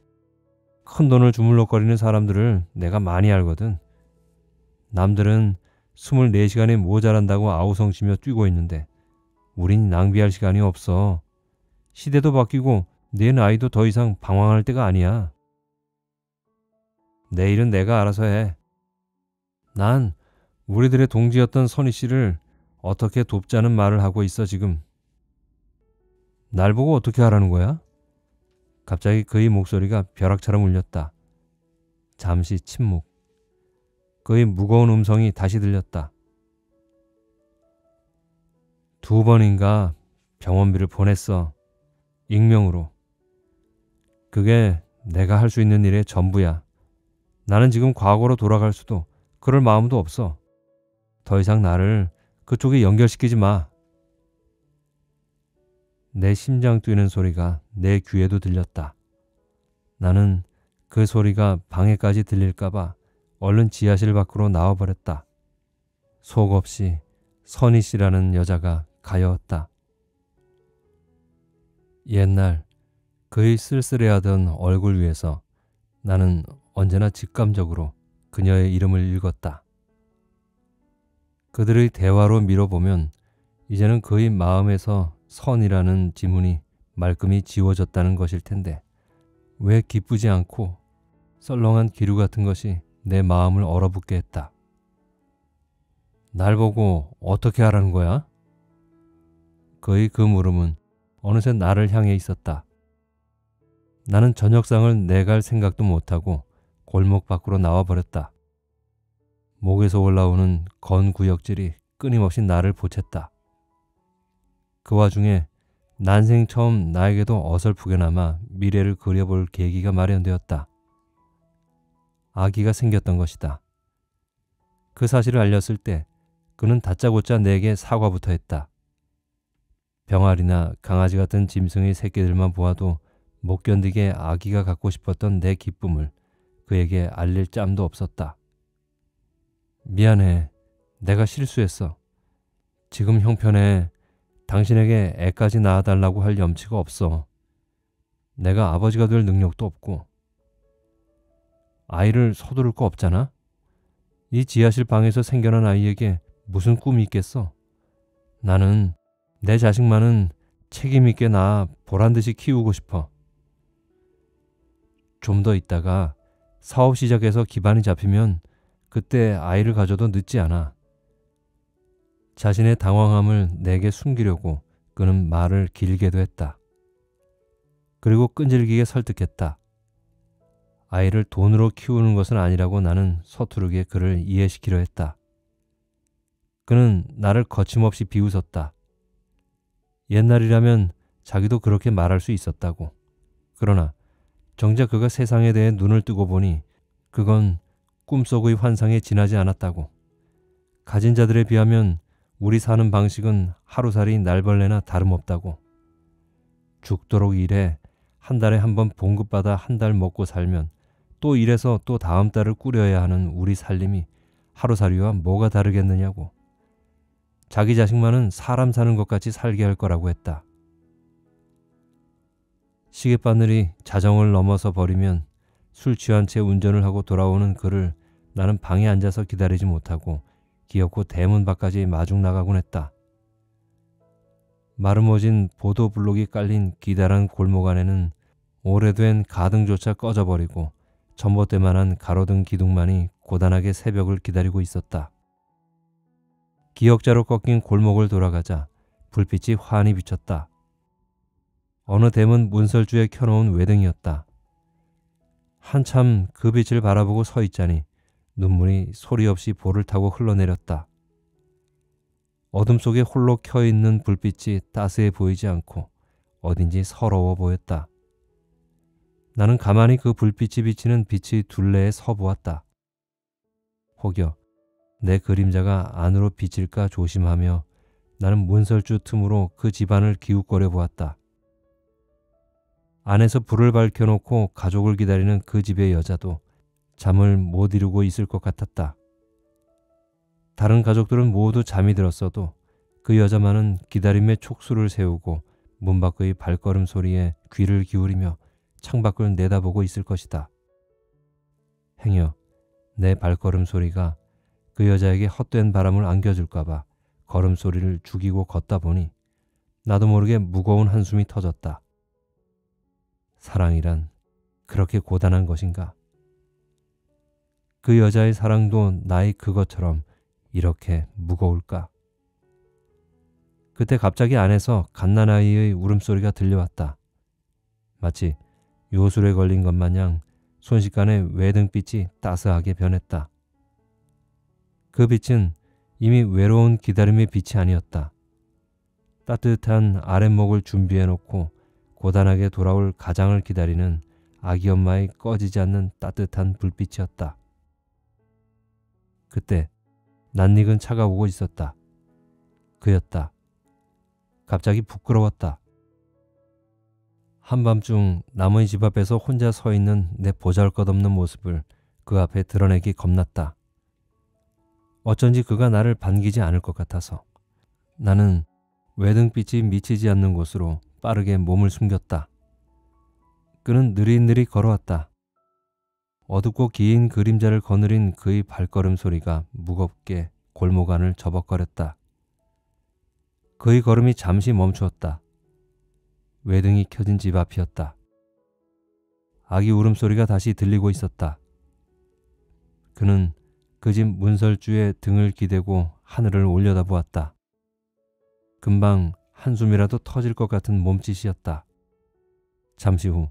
큰 돈을 주물럭거리는 사람들을 내가 많이 알거든. 남들은 24시간이 모자란다고 아우성치며 뛰고 있는데 우린 낭비할 시간이 없어. 시대도 바뀌고 내 나이도 더 이상 방황할 때가 아니야. 내일은 내가 알아서 해. 난 우리들의 동지였던 선희 씨를 어떻게 돕자는 말을 하고 있어 지금. 날 보고 어떻게 하라는 거야? 갑자기 그의 목소리가 벼락처럼 울렸다. 잠시 침묵. 그의 무거운 음성이 다시 들렸다. 두 번인가 병원비를 보냈어. 익명으로. 그게 내가 할 수 있는 일의 전부야. 나는 지금 과거로 돌아갈 수도 그럴 마음도 없어. 더 이상 나를 그쪽에 연결시키지 마. 내 심장 뛰는 소리가 내 귀에도 들렸다. 나는 그 소리가 방에까지 들릴까봐 얼른 지하실 밖으로 나와버렸다. 속 없이 선희 씨라는 여자가 가여웠다. 옛날 그의 쓸쓸해하던 얼굴 위에서 나는 언제나 직감적으로 그녀의 이름을 읽었다. 그들의 대화로 미뤄보면 이제는 그의 마음에서 선이라는 지문이 말끔히 지워졌다는 것일 텐데 왜 기쁘지 않고 썰렁한 기류 같은 것이 내 마음을 얼어붙게 했다. 날 보고 어떻게 하라는 거야? 그의 그 물음은 어느새 나를 향해 있었다. 나는 저녁상을 내갈 생각도 못하고 골목 밖으로 나와버렸다. 목에서 올라오는 건 구역질이 끊임없이 나를 보챘다. 그 와중에 난생 처음 나에게도 어설프게나마 미래를 그려볼 계기가 마련되었다. 아기가 생겼던 것이다. 그 사실을 알렸을 때 그는 다짜고짜 내게 사과부터 했다. 병아리나 강아지 같은 짐승의 새끼들만 보아도 못 견디게 아기가 갖고 싶었던 내 기쁨을 그에게 알릴 짬도 없었다. 미안해. 내가 실수했어. 지금 형편에 당신에게 애까지 낳아달라고 할 염치가 없어. 내가 아버지가 될 능력도 없고. 아이를 서두를 거 없잖아? 이 지하실 방에서 생겨난 아이에게 무슨 꿈이 있겠어? 나는 내 자식만은 책임있게 낳아 보란 듯이 키우고 싶어. 좀 더 있다가 사업 시작해서 기반이 잡히면 그때 아이를 가져도 늦지 않아. 자신의 당황함을 내게 숨기려고 그는 말을 길게도 했다. 그리고 끈질기게 설득했다. 아이를 돈으로 키우는 것은 아니라고 나는 서투르게 그를 이해시키려 했다. 그는 나를 거침없이 비웃었다. 옛날이라면 자기도 그렇게 말할 수 있었다고. 그러나 정작 그가 세상에 대해 눈을 뜨고 보니 그건 꿈속의 환상에 지나지 않았다고. 가진 자들에 비하면 우리 사는 방식은 하루살이 날벌레나 다름없다고. 죽도록 일해 한 달에 한 번 봉급받아 한 달 먹고 살면 또 일해서 또 다음 달을 꾸려야 하는 우리 살림이 하루살이와 뭐가 다르겠느냐고. 자기 자식만은 사람 사는 것 같이 살게 할 거라고 했다. 시계바늘이 자정을 넘어서 버리면 술 취한 채 운전을 하고 돌아오는 그를 나는 방에 앉아서 기다리지 못하고 기어코 대문 밖까지 마중 나가곤 했다. 마르모진 보도 블록이 깔린 기다란 골목 안에는 오래된 가등조차 꺼져버리고 전봇대만한 가로등 기둥만이 고단하게 새벽을 기다리고 있었다. 기역자로 꺾인 골목을 돌아가자 불빛이 환히 비쳤다. 어느 대문 문설주에 켜놓은 외등이었다. 한참 그 빛을 바라보고 서 있자니 눈물이 소리 없이 볼을 타고 흘러내렸다. 어둠 속에 홀로 켜 있는 불빛이 따스해 보이지 않고 어딘지 서러워 보였다. 나는 가만히 그 불빛이 비치는 빛의 둘레에 서 보았다. 혹여 내 그림자가 안으로 비칠까 조심하며 나는 문설주 틈으로 그 집안을 기웃거려 보았다. 안에서 불을 밝혀놓고 가족을 기다리는 그 집의 여자도 잠을 못 이루고 있을 것 같았다. 다른 가족들은 모두 잠이 들었어도 그 여자만은 기다림의 촉수를 세우고 문 밖의 발걸음 소리에 귀를 기울이며 창밖을 내다보고 있을 것이다. 행여 내 발걸음 소리가 그 여자에게 헛된 바람을 안겨줄까봐 걸음 소리를 죽이고 걷다 보니 나도 모르게 무거운 한숨이 터졌다. 사랑이란 그렇게 고단한 것인가? 그 여자의 사랑도 나의 그것처럼 이렇게 무거울까? 그때 갑자기 안에서 갓난아이의 울음소리가 들려왔다. 마치 요술에 걸린 것 마냥 순식간에 외등빛이 따스하게 변했다. 그 빛은 이미 외로운 기다림의 빛이 아니었다. 따뜻한 아랫목을 준비해 놓고 고단하게 돌아올 가장을 기다리는 아기 엄마의 꺼지지 않는 따뜻한 불빛이었다. 그때 낯익은 차가 오고 있었다. 그였다. 갑자기 부끄러웠다. 한밤중 남의 집 앞에서 혼자 서 있는 내 보잘것없는 모습을 그 앞에 드러내기 겁났다. 어쩐지 그가 나를 반기지 않을 것 같아서 나는 외등빛이 미치지 않는 곳으로 빠르게 몸을 숨겼다. 그는 느릿느릿 걸어왔다. 어둡고 긴 그림자를 거느린 그의 발걸음 소리가 무겁게 골목 안을 저벅거렸다. 그의 걸음이 잠시 멈추었다. 외등이 켜진 집 앞이었다. 아기 울음소리가 다시 들리고 있었다. 그는 그 집 문설주에 등을 기대고 하늘을 올려다보았다. 금방 한숨이라도 터질 것 같은 몸짓이었다. 잠시 후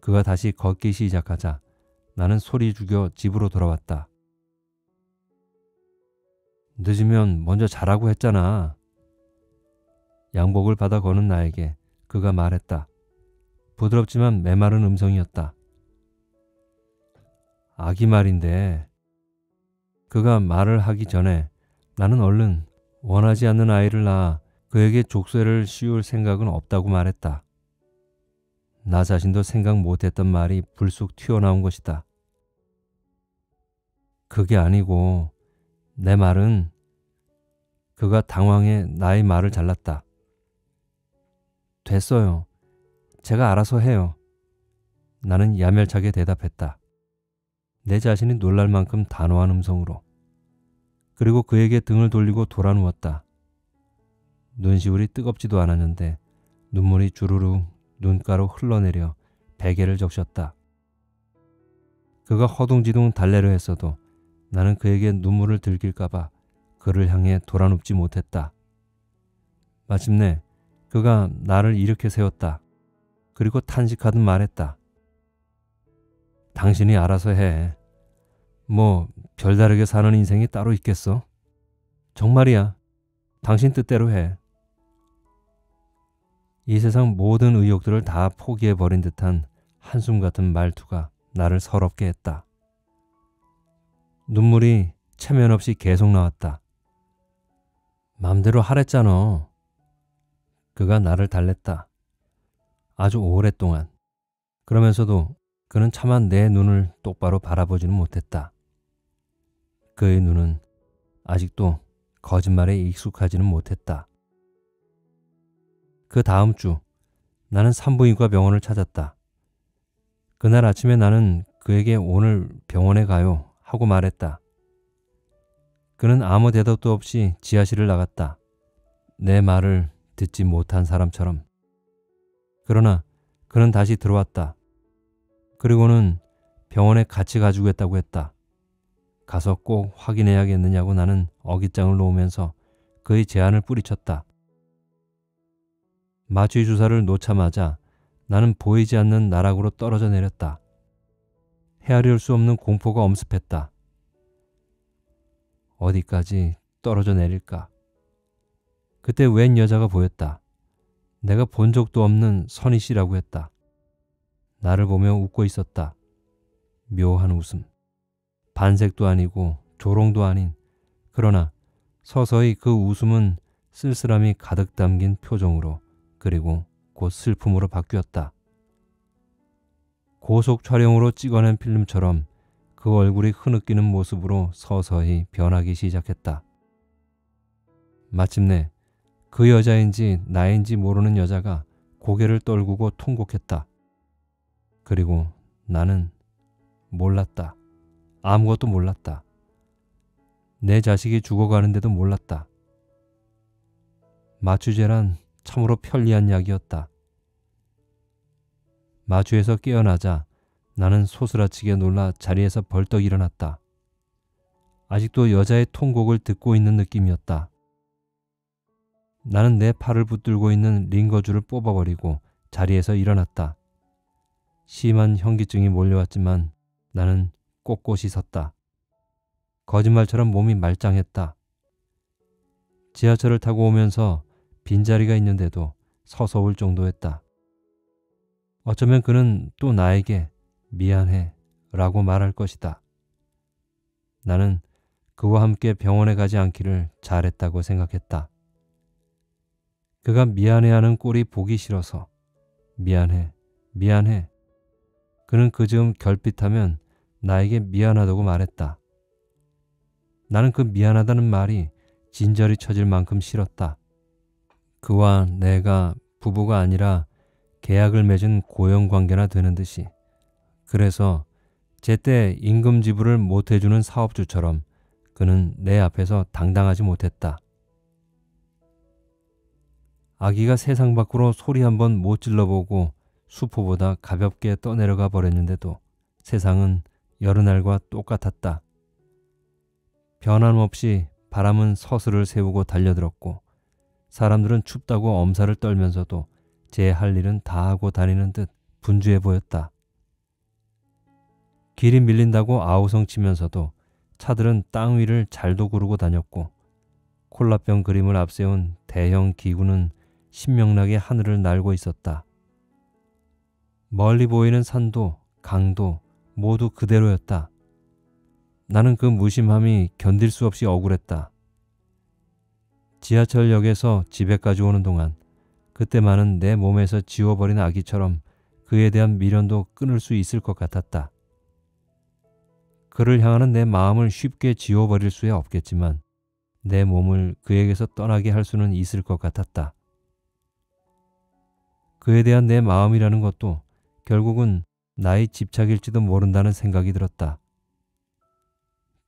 그가 다시 걷기 시작하자 나는 소리 죽여 집으로 돌아왔다. 늦으면 먼저 자라고 했잖아. 양복을 받아 거는 나에게 그가 말했다. 부드럽지만 메마른 음성이었다. 아기 말인데 그가 말을 하기 전에 나는 얼른 원하지 않는 아이를 낳아 그에게 족쇄를 씌울 생각은 없다고 말했다. 나 자신도 생각 못했던 말이 불쑥 튀어나온 것이다. 그게 아니고 내 말은 그가 당황해 나의 말을 잘랐다. 됐어요. 제가 알아서 해요. 나는 야멸차게 대답했다. 내 자신이 놀랄 만큼 단호한 음성으로. 그리고 그에게 등을 돌리고 돌아 누웠다. 눈시울이 뜨겁지도 않았는데 눈물이 주르륵 눈가로 흘러내려 베개를 적셨다. 그가 허둥지둥 달래려 했어도 나는 그에게 눈물을 들킬까봐 그를 향해 돌아눕지 못했다. 마침내 그가 나를 일으켜 세웠다. 그리고 탄식하듯 말했다. 당신이 알아서 해. 뭐 별다르게 사는 인생이 따로 있겠어? 정말이야. 당신 뜻대로 해. 이 세상 모든 의욕들을 다 포기해 버린 듯한 한숨 같은 말투가 나를 서럽게 했다. 눈물이 체면 없이 계속 나왔다. 맘대로 하랬잖아. 그가 나를 달랬다. 아주 오랫동안. 그러면서도 그는 차마 내 눈을 똑바로 바라보지는 못했다. 그의 눈은 아직도 거짓말에 익숙하지는 못했다. 그 다음 주 나는 산부인과 병원을 찾았다. 그날 아침에 나는 그에게 오늘 병원에 가요 하고 말했다. 그는 아무 대답도 없이 지하실을 나갔다. 내 말을 듣지 못한 사람처럼. 그러나 그는 다시 들어왔다. 그리고는 병원에 같이 가주겠다고 했다. 가서 꼭 확인해야겠느냐고 나는 어깃장을 놓으면서 그의 제안을 뿌리쳤다. 마취 주사를 놓자마자 나는 보이지 않는 나락으로 떨어져 내렸다. 헤아릴 수 없는 공포가 엄습했다. 어디까지 떨어져 내릴까? 그때 웬 여자가 보였다. 내가 본 적도 없는 선희 씨라고 했다. 나를 보며 웃고 있었다. 묘한 웃음. 반색도 아니고 조롱도 아닌 그러나 서서히 그 웃음은 쓸쓸함이 가득 담긴 표정으로 그리고 곧 슬픔으로 바뀌었다. 고속 촬영으로 찍어낸 필름처럼 그 얼굴이 흐느끼는 모습으로 서서히 변하기 시작했다. 마침내 그 여자인지 나인지 모르는 여자가 고개를 떨구고 통곡했다. 그리고 나는 몰랐다. 아무것도 몰랐다. 내 자식이 죽어가는데도 몰랐다. 마취제란 참으로 편리한 약이었다. 마주에서 깨어나자 나는 소스라치게 놀라 자리에서 벌떡 일어났다. 아직도 여자의 통곡을 듣고 있는 느낌이었다. 나는 내 팔을 붙들고 있는 링거줄을 뽑아버리고 자리에서 일어났다. 심한 현기증이 몰려왔지만 나는 꼿꼿이 섰다. 거짓말처럼 몸이 말짱했다. 지하철을 타고 오면서 빈자리가 있는데도 서서 올 정도였다. 어쩌면 그는 또 나에게 미안해 라고 말할 것이다. 나는 그와 함께 병원에 가지 않기를 잘했다고 생각했다. 그가 미안해하는 꼴이 보기 싫어서 미안해, 미안해. 그는 그 즈음 결핍하면 나에게 미안하다고 말했다. 나는 그 미안하다는 말이 진절이 쳐질 만큼 싫었다. 그와 내가 부부가 아니라 계약을 맺은 고용 관계나 되는 듯이 그래서 제때 임금 지불을 못 해주는 사업주처럼 그는 내 앞에서 당당하지 못했다. 아기가 세상 밖으로 소리 한번 못 질러보고 수포보다 가볍게 떠내려가 버렸는데도 세상은 여러 날과 똑같았다. 변함없이 바람은 서슬을 세우고 달려들었고 사람들은 춥다고 엄살을 떨면서도 제 할 일은 다 하고 다니는 듯 분주해 보였다. 길이 밀린다고 아우성 치면서도 차들은 땅 위를 잘도 구르고 다녔고 콜라병 그림을 앞세운 대형 기구는 신명나게 하늘을 날고 있었다. 멀리 보이는 산도 강도 모두 그대로였다. 나는 그 무심함이 견딜 수 없이 억울했다. 지하철역에서 집에까지 오는 동안 그때만은 내 몸에서 지워버린 아기처럼 그에 대한 미련도 끊을 수 있을 것 같았다. 그를 향하는 내 마음을 쉽게 지워버릴 수야 없겠지만 내 몸을 그에게서 떠나게 할 수는 있을 것 같았다. 그에 대한 내 마음이라는 것도 결국은 나의 집착일지도 모른다는 생각이 들었다.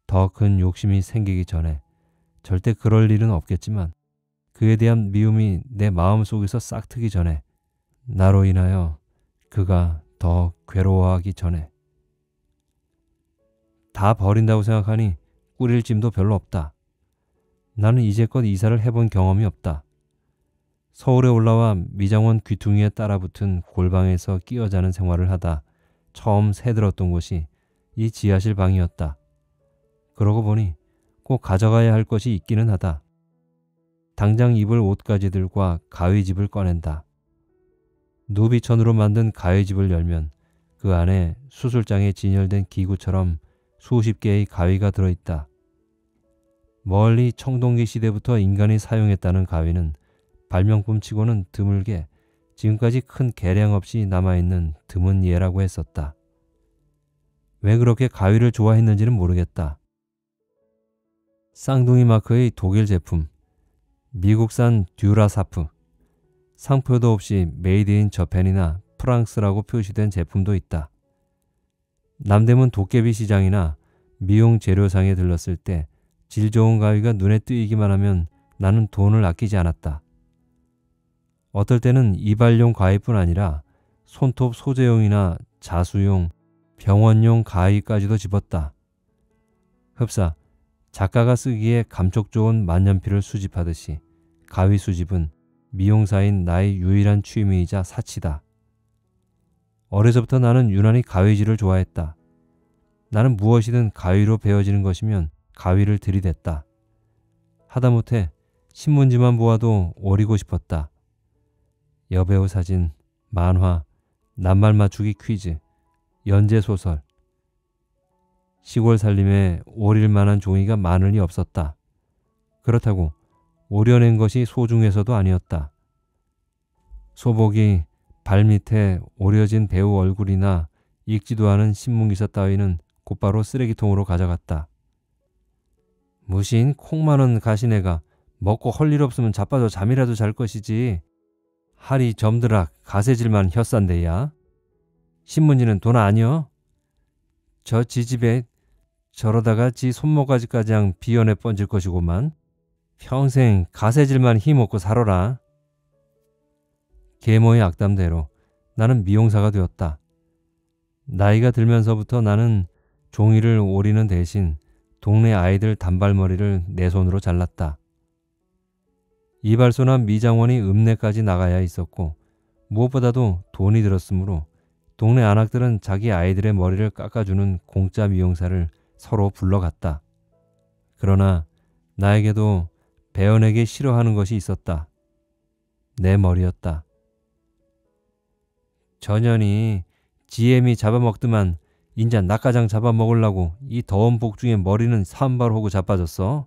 더 큰 욕심이 생기기 전에 절대 그럴 일은 없겠지만 그에 대한 미움이 내 마음 속에서 싹트기 전에 나로 인하여 그가 더 괴로워하기 전에 다 버린다고 생각하니 꾸릴 짐도 별로 없다. 나는 이제껏 이사를 해본 경험이 없다. 서울에 올라와 미장원 귀퉁이에 따라붙은 골방에서 끼어 자는 생활을 하다 처음 새들었던 곳이 이 지하실 방이었다. 그러고 보니 꼭 가져가야 할 것이 있기는 하다. 당장 입을 옷가지들과 가위집을 꺼낸다. 누비천으로 만든 가위집을 열면 그 안에 수술장에 진열된 기구처럼 수십 개의 가위가 들어있다. 멀리 청동기 시대부터 인간이 사용했다는 가위는 발명품 치고는 드물게 지금까지 큰 개량 없이 남아있는 드문 예라고 했었다. 왜 그렇게 가위를 좋아했는지는 모르겠다. 쌍둥이 마크의 독일 제품, 미국산 듀라샤프, 상표도 없이 made in Japan이나 프랑스라고 표시된 제품도 있다. 남대문 도깨비 시장이나 미용 재료상에 들렀을 때 질 좋은 가위가 눈에 띄기만 하면 나는 돈을 아끼지 않았다. 어떨 때는 이발용 가위뿐 아니라 손톱 소재용이나 자수용, 병원용 가위까지도 집었다. 흡사, 작가가 쓰기에 감촉 좋은 만년필을 수집하듯이 가위 수집은 미용사인 나의 유일한 취미이자 사치다. 어려서부터 나는 유난히 가위질을 좋아했다. 나는 무엇이든 가위로 베어지는 것이면 가위를 들이댔다. 하다못해 신문지만 보아도 오리고 싶었다. 여배우 사진, 만화, 낱말 맞추기 퀴즈, 연재 소설. 시골 살림에 오릴 만한 종이가 많으니 없었다. 그렇다고 오려낸 것이 소중해서도 아니었다. 소복이 발밑에 오려진 배우 얼굴이나 읽지도 않은 신문기사 따위는 곧바로 쓰레기통으로 가져갔다. 무신 콩 많은 가시네가 먹고 헐 일 없으면 자빠져 잠이라도 잘 것이지. 하리 점드락 가세질만 혀싼데야. 신문지는 돈 아니여? 저 지집에 저러다가 지 손모가지까지 비연해 번질 것이고만. 평생 가세질만 힘없고 살아라. 계모의 악담대로 나는 미용사가 되었다. 나이가 들면서부터 나는 종이를 오리는 대신 동네 아이들 단발머리를 내 손으로 잘랐다. 이발소나 미장원이 읍내까지 나가야 있었고 무엇보다도 돈이 들었으므로 동네 안악들은 자기 아이들의 머리를 깎아주는 공짜 미용사를 서로 불러갔다. 그러나 나에게도 배연에게 싫어하는 것이 있었다. 내 머리였다. 전현이 지엠이 잡아먹더만 인자 낙가장 잡아먹으려고 이 더운 복중에 머리는 산발하고 자빠졌어.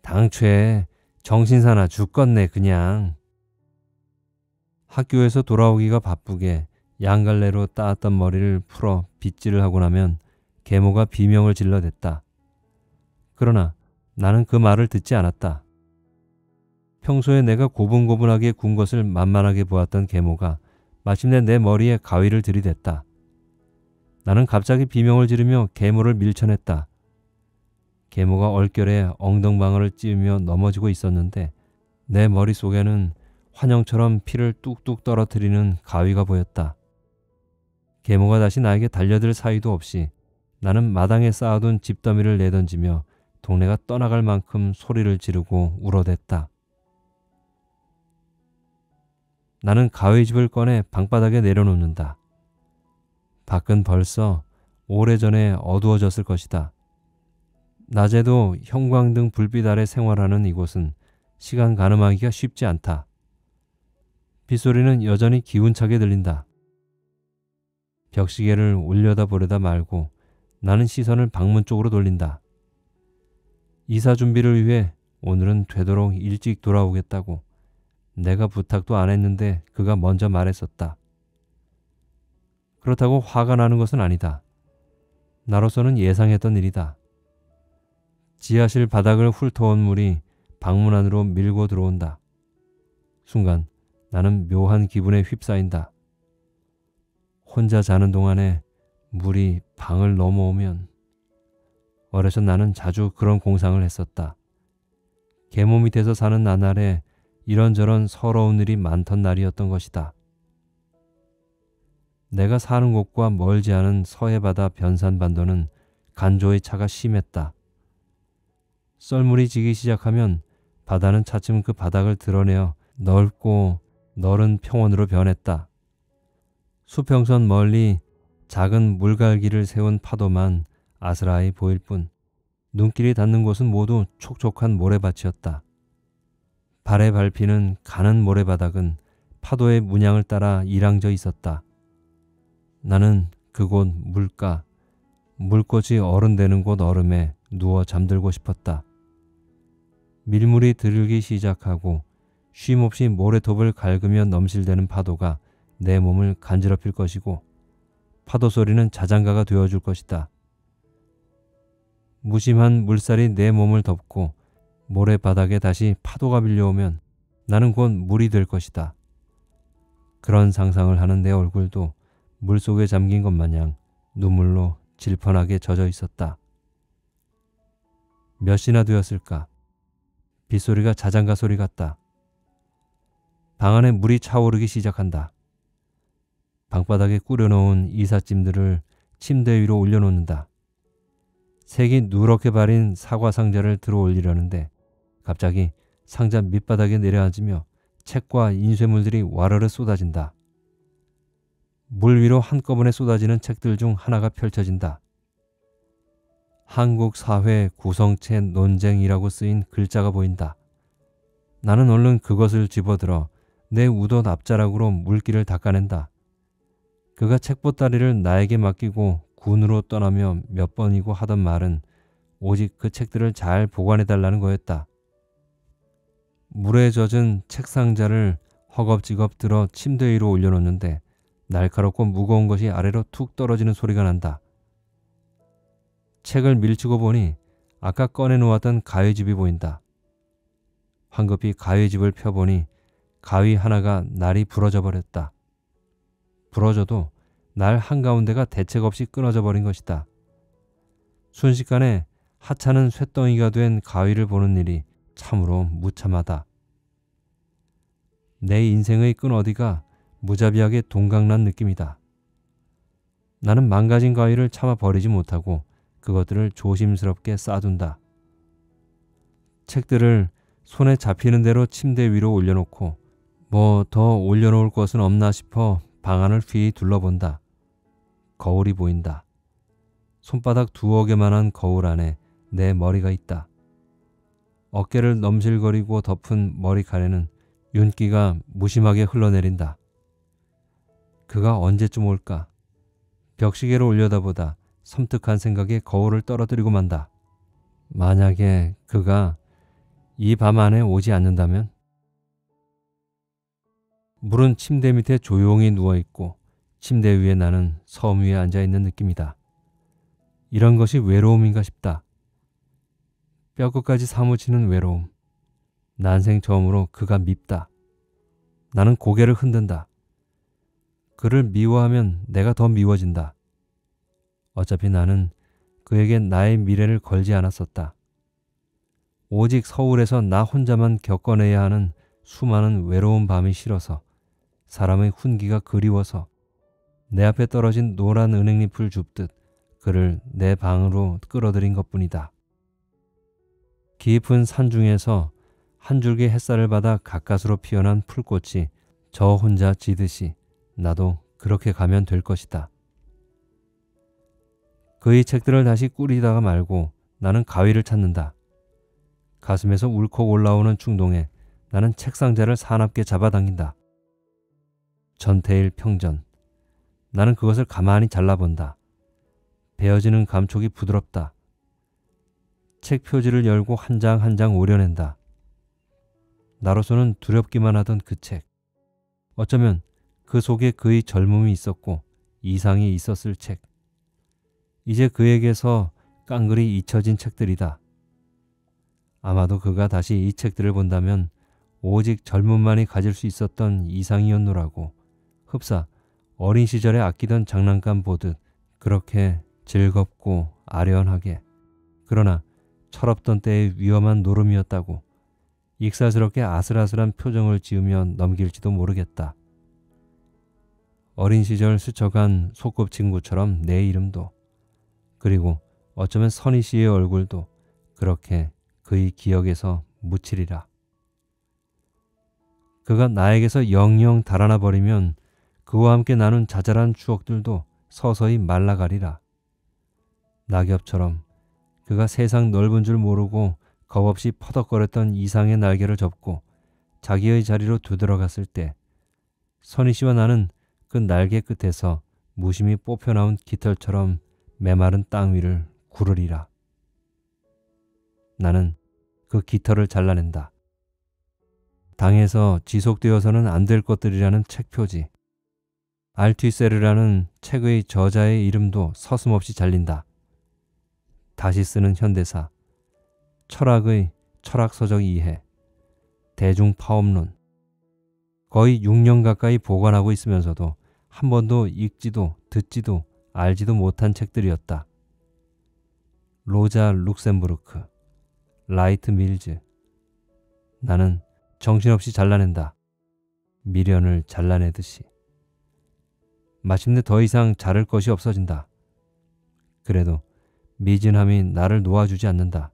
당초에 정신사나 죽겠네 그냥. 학교에서 돌아오기가 바쁘게 양갈래로 따았던 머리를 풀어 빗질을 하고 나면 계모가 비명을 질러댔다. 그러나 나는 그 말을 듣지 않았다. 평소에 내가 고분고분하게 군 것을 만만하게 보았던 계모가 마침내 내 머리에 가위를 들이댔다. 나는 갑자기 비명을 지르며 계모를 밀쳐냈다. 계모가 얼결에 엉덩방아를 찌우며 넘어지고 있었는데 내 머릿속에는 환영처럼 피를 뚝뚝 떨어뜨리는 가위가 보였다. 계모가 다시 나에게 달려들 사이도 없이 나는 마당에 쌓아둔 집더미를 내던지며 동네가 떠나갈 만큼 소리를 지르고 울어댔다. 나는 가위집을 꺼내 방바닥에 내려놓는다. 밖은 벌써 오래전에 어두워졌을 것이다. 낮에도 형광등 불빛 아래 생활하는 이곳은 시간 가늠하기가 쉽지 않다. 빗소리는 여전히 기운차게 들린다. 벽시계를 올려다 보려다 말고 나는 시선을 방문 쪽으로 돌린다. 이사 준비를 위해 오늘은 되도록 일찍 돌아오겠다고 내가 부탁도 안 했는데 그가 먼저 말했었다. 그렇다고 화가 나는 것은 아니다. 나로서는 예상했던 일이다. 지하실 바닥을 훑어온 물이 방문 안으로 밀고 들어온다. 순간 나는 묘한 기분에 휩싸인다. 혼자 자는 동안에 물이 방을 넘어오면 어려서 나는 자주 그런 공상을 했었다. 계모 밑에서 사는 나날에 이런저런 서러운 일이 많던 날이었던 것이다. 내가 사는 곳과 멀지 않은 서해바다 변산반도는 간조의 차가 심했다. 썰물이 지기 시작하면 바다는 차츰 그 바닥을 드러내어 넓고 너른 평원으로 변했다. 수평선 멀리 작은 물갈기를 세운 파도만 아스라이 보일 뿐 눈길이 닿는 곳은 모두 촉촉한 모래밭이었다. 발에 밟히는 가는 모래바닥은 파도의 문양을 따라 이랑져 있었다. 나는 그곳 물가, 물꽃이 어른되는 곳 얼음에 누워 잠들고 싶었다. 밀물이 들기 시작하고 쉼없이 모래톱을 갈으며 넘실대는 파도가 내 몸을 간지럽힐 것이고 파도 소리는 자장가가 되어줄 것이다. 무심한 물살이 내 몸을 덮고 모래바닥에 다시 파도가 밀려오면 나는 곧 물이 될 것이다. 그런 상상을 하는 내 얼굴도 물속에 잠긴 것 마냥 눈물로 질펀하게 젖어 있었다. 몇 시나 되었을까? 빗소리가 자장가 소리 같다. 방 안에 물이 차오르기 시작한다. 방바닥에 꾸려놓은 이삿짐들을 침대 위로 올려놓는다. 색이 누렇게 바린 사과 상자를 들어 올리려는데 갑자기 상자 밑바닥에 내려앉으며 책과 인쇄물들이 와르르 쏟아진다. 물 위로 한꺼번에 쏟아지는 책들 중 하나가 펼쳐진다. 한국 사회 구성체 논쟁이라고 쓰인 글자가 보인다. 나는 얼른 그것을 집어들어 내 우옷 앞자락으로 물기를 닦아낸다. 그가 책보따리를 나에게 맡기고 군으로 떠나며 몇 번이고 하던 말은 오직 그 책들을 잘 보관해 달라는 거였다. 물에 젖은 책 상자를 허겁지겁 들어 침대 위로 올려놓는데 날카롭고 무거운 것이 아래로 툭 떨어지는 소리가 난다. 책을 밀치고 보니 아까 꺼내놓았던 가위집이 보인다. 황급히 가위집을 펴보니 가위 하나가 날이 부러져 버렸다. 부러져도 날 한가운데가 대책 없이 끊어져 버린 것이다. 순식간에 하찮은 쇳덩이가 된 가위를 보는 일이 참으로 무참하다. 내 인생의 끈 어디가 무자비하게 동강난 느낌이다. 나는 망가진 가위를 참아 버리지 못하고 그것들을 조심스럽게 쌓아둔다. 책들을 손에 잡히는 대로 침대 위로 올려놓고 뭐 더 올려놓을 것은 없나 싶어 방안을 휘 둘러본다. 거울이 보인다. 손바닥 두어 개만한 거울 안에 내 머리가 있다. 어깨를 넘실거리고 덮은 머리카락에는 윤기가 무심하게 흘러내린다. 그가 언제쯤 올까? 벽시계를 올려다보다 섬뜩한 생각에 거울을 떨어뜨리고 만다. 만약에 그가 이 밤 안에 오지 않는다면? 물은 침대 밑에 조용히 누워있고 침대 위에 나는 섬 위에 앉아있는 느낌이다. 이런 것이 외로움인가 싶다. 뼈끝까지 사무치는 외로움. 난생 처음으로 그가 밉다. 나는 고개를 흔든다. 그를 미워하면 내가 더 미워진다. 어차피 나는 그에게 나의 미래를 걸지 않았었다. 오직 서울에서 나 혼자만 겪어내야 하는 수많은 외로운 밤이 싫어서 사람의 훈기가 그리워서 내 앞에 떨어진 노란 은행잎을 줍듯 그를 내 방으로 끌어들인 것뿐이다. 깊은 산 중에서 한 줄기 햇살을 받아 가까스로 피어난 풀꽃이 저 혼자 지듯이 나도 그렇게 가면 될 것이다. 그의 책들을 다시 꾸리다가 말고 나는 가위를 찾는다. 가슴에서 울컥 올라오는 충동에 나는 책상자를 사납게 잡아당긴다. 전태일 평전. 나는 그것을 가만히 잘라본다. 베어지는 감촉이 부드럽다. 책 표지를 열고 한 장 한 장 오려낸다. 나로서는 두렵기만 하던 그 책. 어쩌면 그 속에 그의 젊음이 있었고 이상이 있었을 책. 이제 그에게서 깡그리 잊혀진 책들이다. 아마도 그가 다시 이 책들을 본다면 오직 젊음만이 가질 수 있었던 이상이었노라고 흡사 어린 시절에 아끼던 장난감 보듯 그렇게 즐겁고 아련하게 그러나 철없던 때의 위험한 노름이었다고 익살스럽게 아슬아슬한 표정을 지으며 넘길지도 모르겠다. 어린 시절 스쳐간 소꿉친구처럼 내 이름도 그리고 어쩌면 선희 씨의 얼굴도 그렇게 그의 기억에서 묻히리라. 그가 나에게서 영영 달아나 버리면 그와 함께 나눈 자잘한 추억들도 서서히 말라가리라. 낙엽처럼 그가 세상 넓은 줄 모르고 겁없이 퍼덕거렸던 이상의 날개를 접고 자기의 자리로 되돌아갔을 때 선희 씨와 나는 그 날개 끝에서 무심히 뽑혀나온 깃털처럼 메마른 땅 위를 구르리라. 나는 그 깃털을 잘라낸다. 당에서 지속되어서는 안 될 것들이라는 책 표지. 알티세르라는 책의 저자의 이름도 서슴없이 잘린다. 다시 쓰는 현대사. 철학의 철학사적 이해. 대중 파업론. 거의 6년 가까이 보관하고 있으면서도 한 번도 읽지도 듣지도 알지도 못한 책들이었다. 로자 룩셈부르크, 라이트 밀즈. 나는 정신없이 잘라낸다. 미련을 잘라내듯이. 마침내 더 이상 자를 것이 없어진다. 그래도 미진함이 나를 놓아주지 않는다.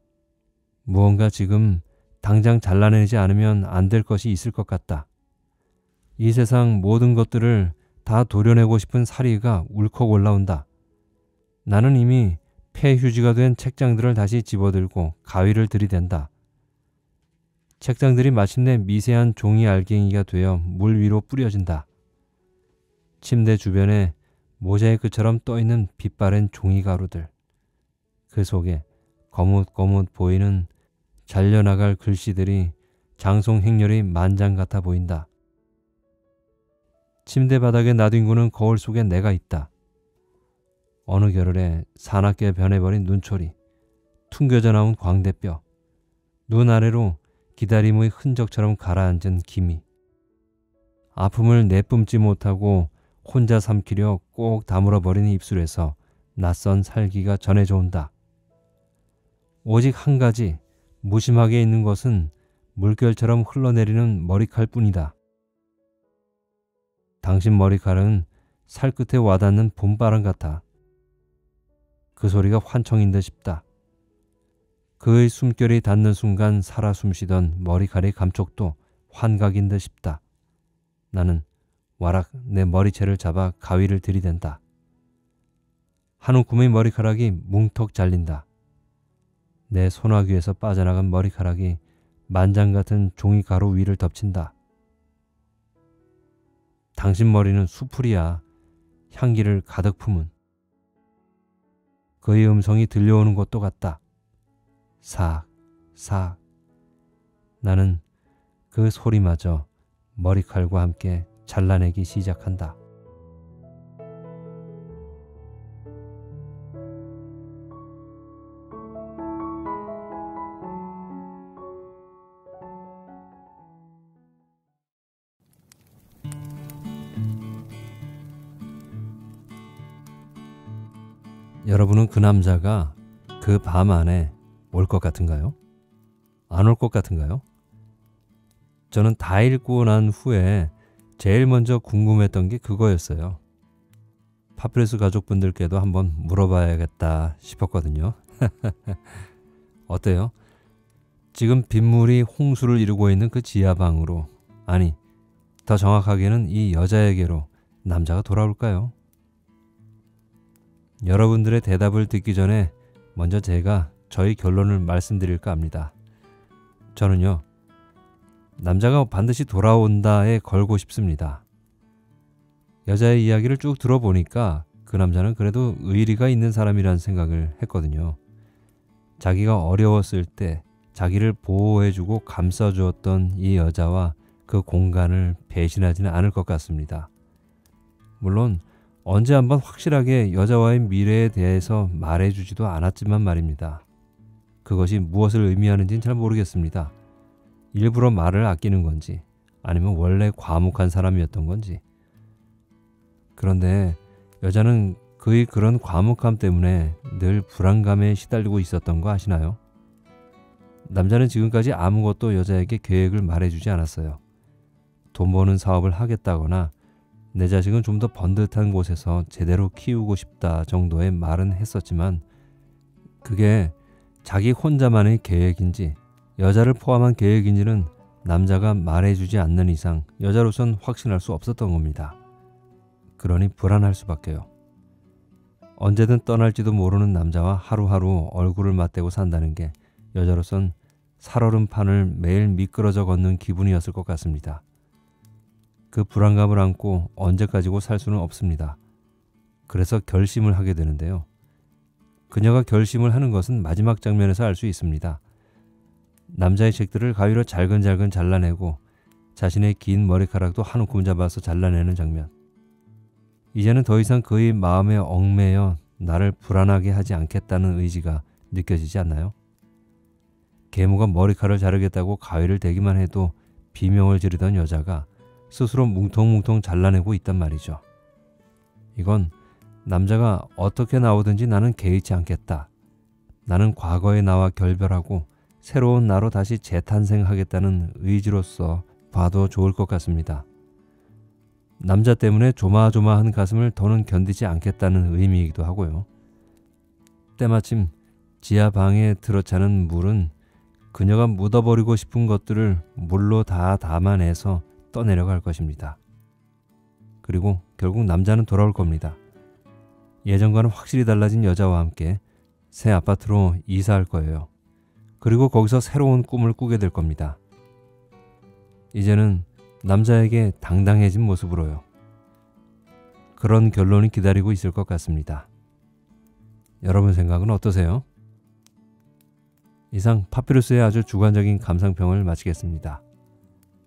무언가 지금 당장 잘라내지 않으면 안 될 것이 있을 것 같다. 이 세상 모든 것들을 다 도려내고 싶은 사리가 울컥 올라온다. 나는 이미 폐휴지가 된 책장들을 다시 집어들고 가위를 들이댄다. 책장들이 마침내 미세한 종이 알갱이가 되어 물 위로 뿌려진다. 침대 주변에 모자이크처럼 떠있는 빛바랜 종이 가루들. 그 속에 거뭇거뭇 보이는 잘려나갈 글씨들이 장송 행렬의 만장 같아 보인다. 침대 바닥에 나뒹구는 거울 속에 내가 있다. 어느 겨울에 사납게 변해버린 눈초리, 퉁겨져 나온 광대뼈, 눈 아래로 기다림의 흔적처럼 가라앉은 기미. 아픔을 내뿜지 못하고 혼자 삼키려 꼭 다물어 버리는 입술에서 낯선 살기가 전해져 온다. 오직 한 가지 무심하게 있는 것은 물결처럼 흘러내리는 머리칼 뿐이다. 당신 머리칼은 살 끝에 와닿는 봄바람 같아. 그 소리가 환청인 듯 싶다. 그의 숨결이 닿는 순간 살아 숨쉬던 머리칼의 감촉도 환각인 듯 싶다. 나는 와락 내 머리채를 잡아 가위를 들이댄다. 한 움큼의 머리카락이 뭉턱 잘린다. 내 손아귀에서 빠져나간 머리카락이 만장 같은 종이 가루 위를 덮친다. 당신 머리는 수풀이야. 향기를 가득 품은. 그의 음성이 들려오는 것도 같다. 삭, 삭. 나는 그 소리마저 머리칼과 함께 잘라내기 시작한다. 여러분은 그 남자가 그 밤 안에 올 것 같은가요? 안 올 것 같은가요? 저는 다 읽고 난 후에 제일 먼저 궁금했던 게 그거였어요. 파프레스 가족분들께도 한번 물어봐야겠다 싶었거든요. 어때요? 지금 빗물이 홍수를 이루고 있는 그 지하방으로, 아니, 더 정확하게는 이 여자에게로 남자가 돌아올까요? 여러분들의 대답을 듣기 전에 먼저 제가 저희 결론을 말씀드릴까 합니다. 저는요, 남자가 반드시 돌아온다에 걸고 싶습니다. 여자의 이야기를 쭉 들어보니까 그 남자는 그래도 의리가 있는 사람이라는 생각을 했거든요. 자기가 어려웠을 때 자기를 보호해주고 감싸주었던 이 여자와 그 공간을 배신하지는 않을 것 같습니다. 물론 언제 한번 확실하게 여자와의 미래에 대해서 말해주지도 않았지만 말입니다. 그것이 무엇을 의미하는지는 잘 모르겠습니다. 일부러 말을 아끼는 건지 아니면 원래 과묵한 사람이었던 건지. 그런데 여자는 그의 그런 과묵함 때문에 늘 불안감에 시달리고 있었던 거 아시나요? 남자는 지금까지 아무것도 여자에게 계획을 말해주지 않았어요. 돈 버는 사업을 하겠다거나 내 자식은 좀 더 번듯한 곳에서 제대로 키우고 싶다 정도의 말은 했었지만 그게 자기 혼자만의 계획인지 여자를 포함한 계획인지는 남자가 말해주지 않는 이상 여자로선 확신할 수 없었던 겁니다. 그러니 불안할 수밖에요. 언제든 떠날지도 모르는 남자와 하루하루 얼굴을 맞대고 산다는 게 여자로선 살얼음 판을 매일 미끄러져 걷는 기분이었을 것 같습니다. 그 불안감을 안고 언제까지고 살 수는 없습니다. 그래서 결심을 하게 되는데요. 그녀가 결심을 하는 것은 마지막 장면에서 알 수 있습니다. 남자의 책들을 가위로 잘근잘근 잘라내고 자신의 긴 머리카락도 한 움큼 잡아서 잘라내는 장면. 이제는 더 이상 그의 마음에 얽매여 나를 불안하게 하지 않겠다는 의지가 느껴지지 않나요? 계모가 머리카락을 자르겠다고 가위를 대기만 해도 비명을 지르던 여자가 스스로 뭉텅뭉텅 잘라내고 있단 말이죠. 이건 남자가 어떻게 나오든지 나는 개의치 않겠다. 나는 과거의 나와 결별하고 새로운 나로 다시 재탄생하겠다는 의지로서 봐도 좋을 것 같습니다. 남자 때문에 조마조마한 가슴을 더는 견디지 않겠다는 의미이기도 하고요. 때마침 지하 방에 들어차는 물은 그녀가 묻어버리고 싶은 것들을 물로 다 담아내서 떠내려갈 것입니다. 그리고 결국 남자는 돌아올 겁니다. 예전과는 확실히 달라진 여자와 함께 새 아파트로 이사할 거예요. 그리고 거기서 새로운 꿈을 꾸게 될 겁니다. 이제는 남자에게 당당해진 모습으로요. 그런 결론이 기다리고 있을 것 같습니다. 여러분 생각은 어떠세요? 이상 파피루스의 아주 주관적인 감상평을 마치겠습니다.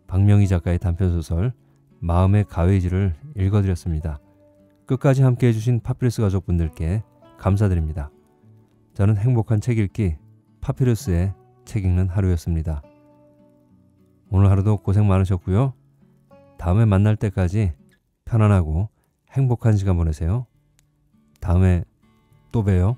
박명희 작가의 단편소설 마음의 가위질을 읽어드렸습니다. 끝까지 함께 해 주신 파피루스 가족분들께 감사드립니다. 저는 행복한 책 읽기 파피루스의 책 읽는 하루였습니다. 오늘 하루도 고생 많으셨고요. 다음에 만날 때까지 편안하고 행복한 시간 보내세요. 다음에 또 봬요.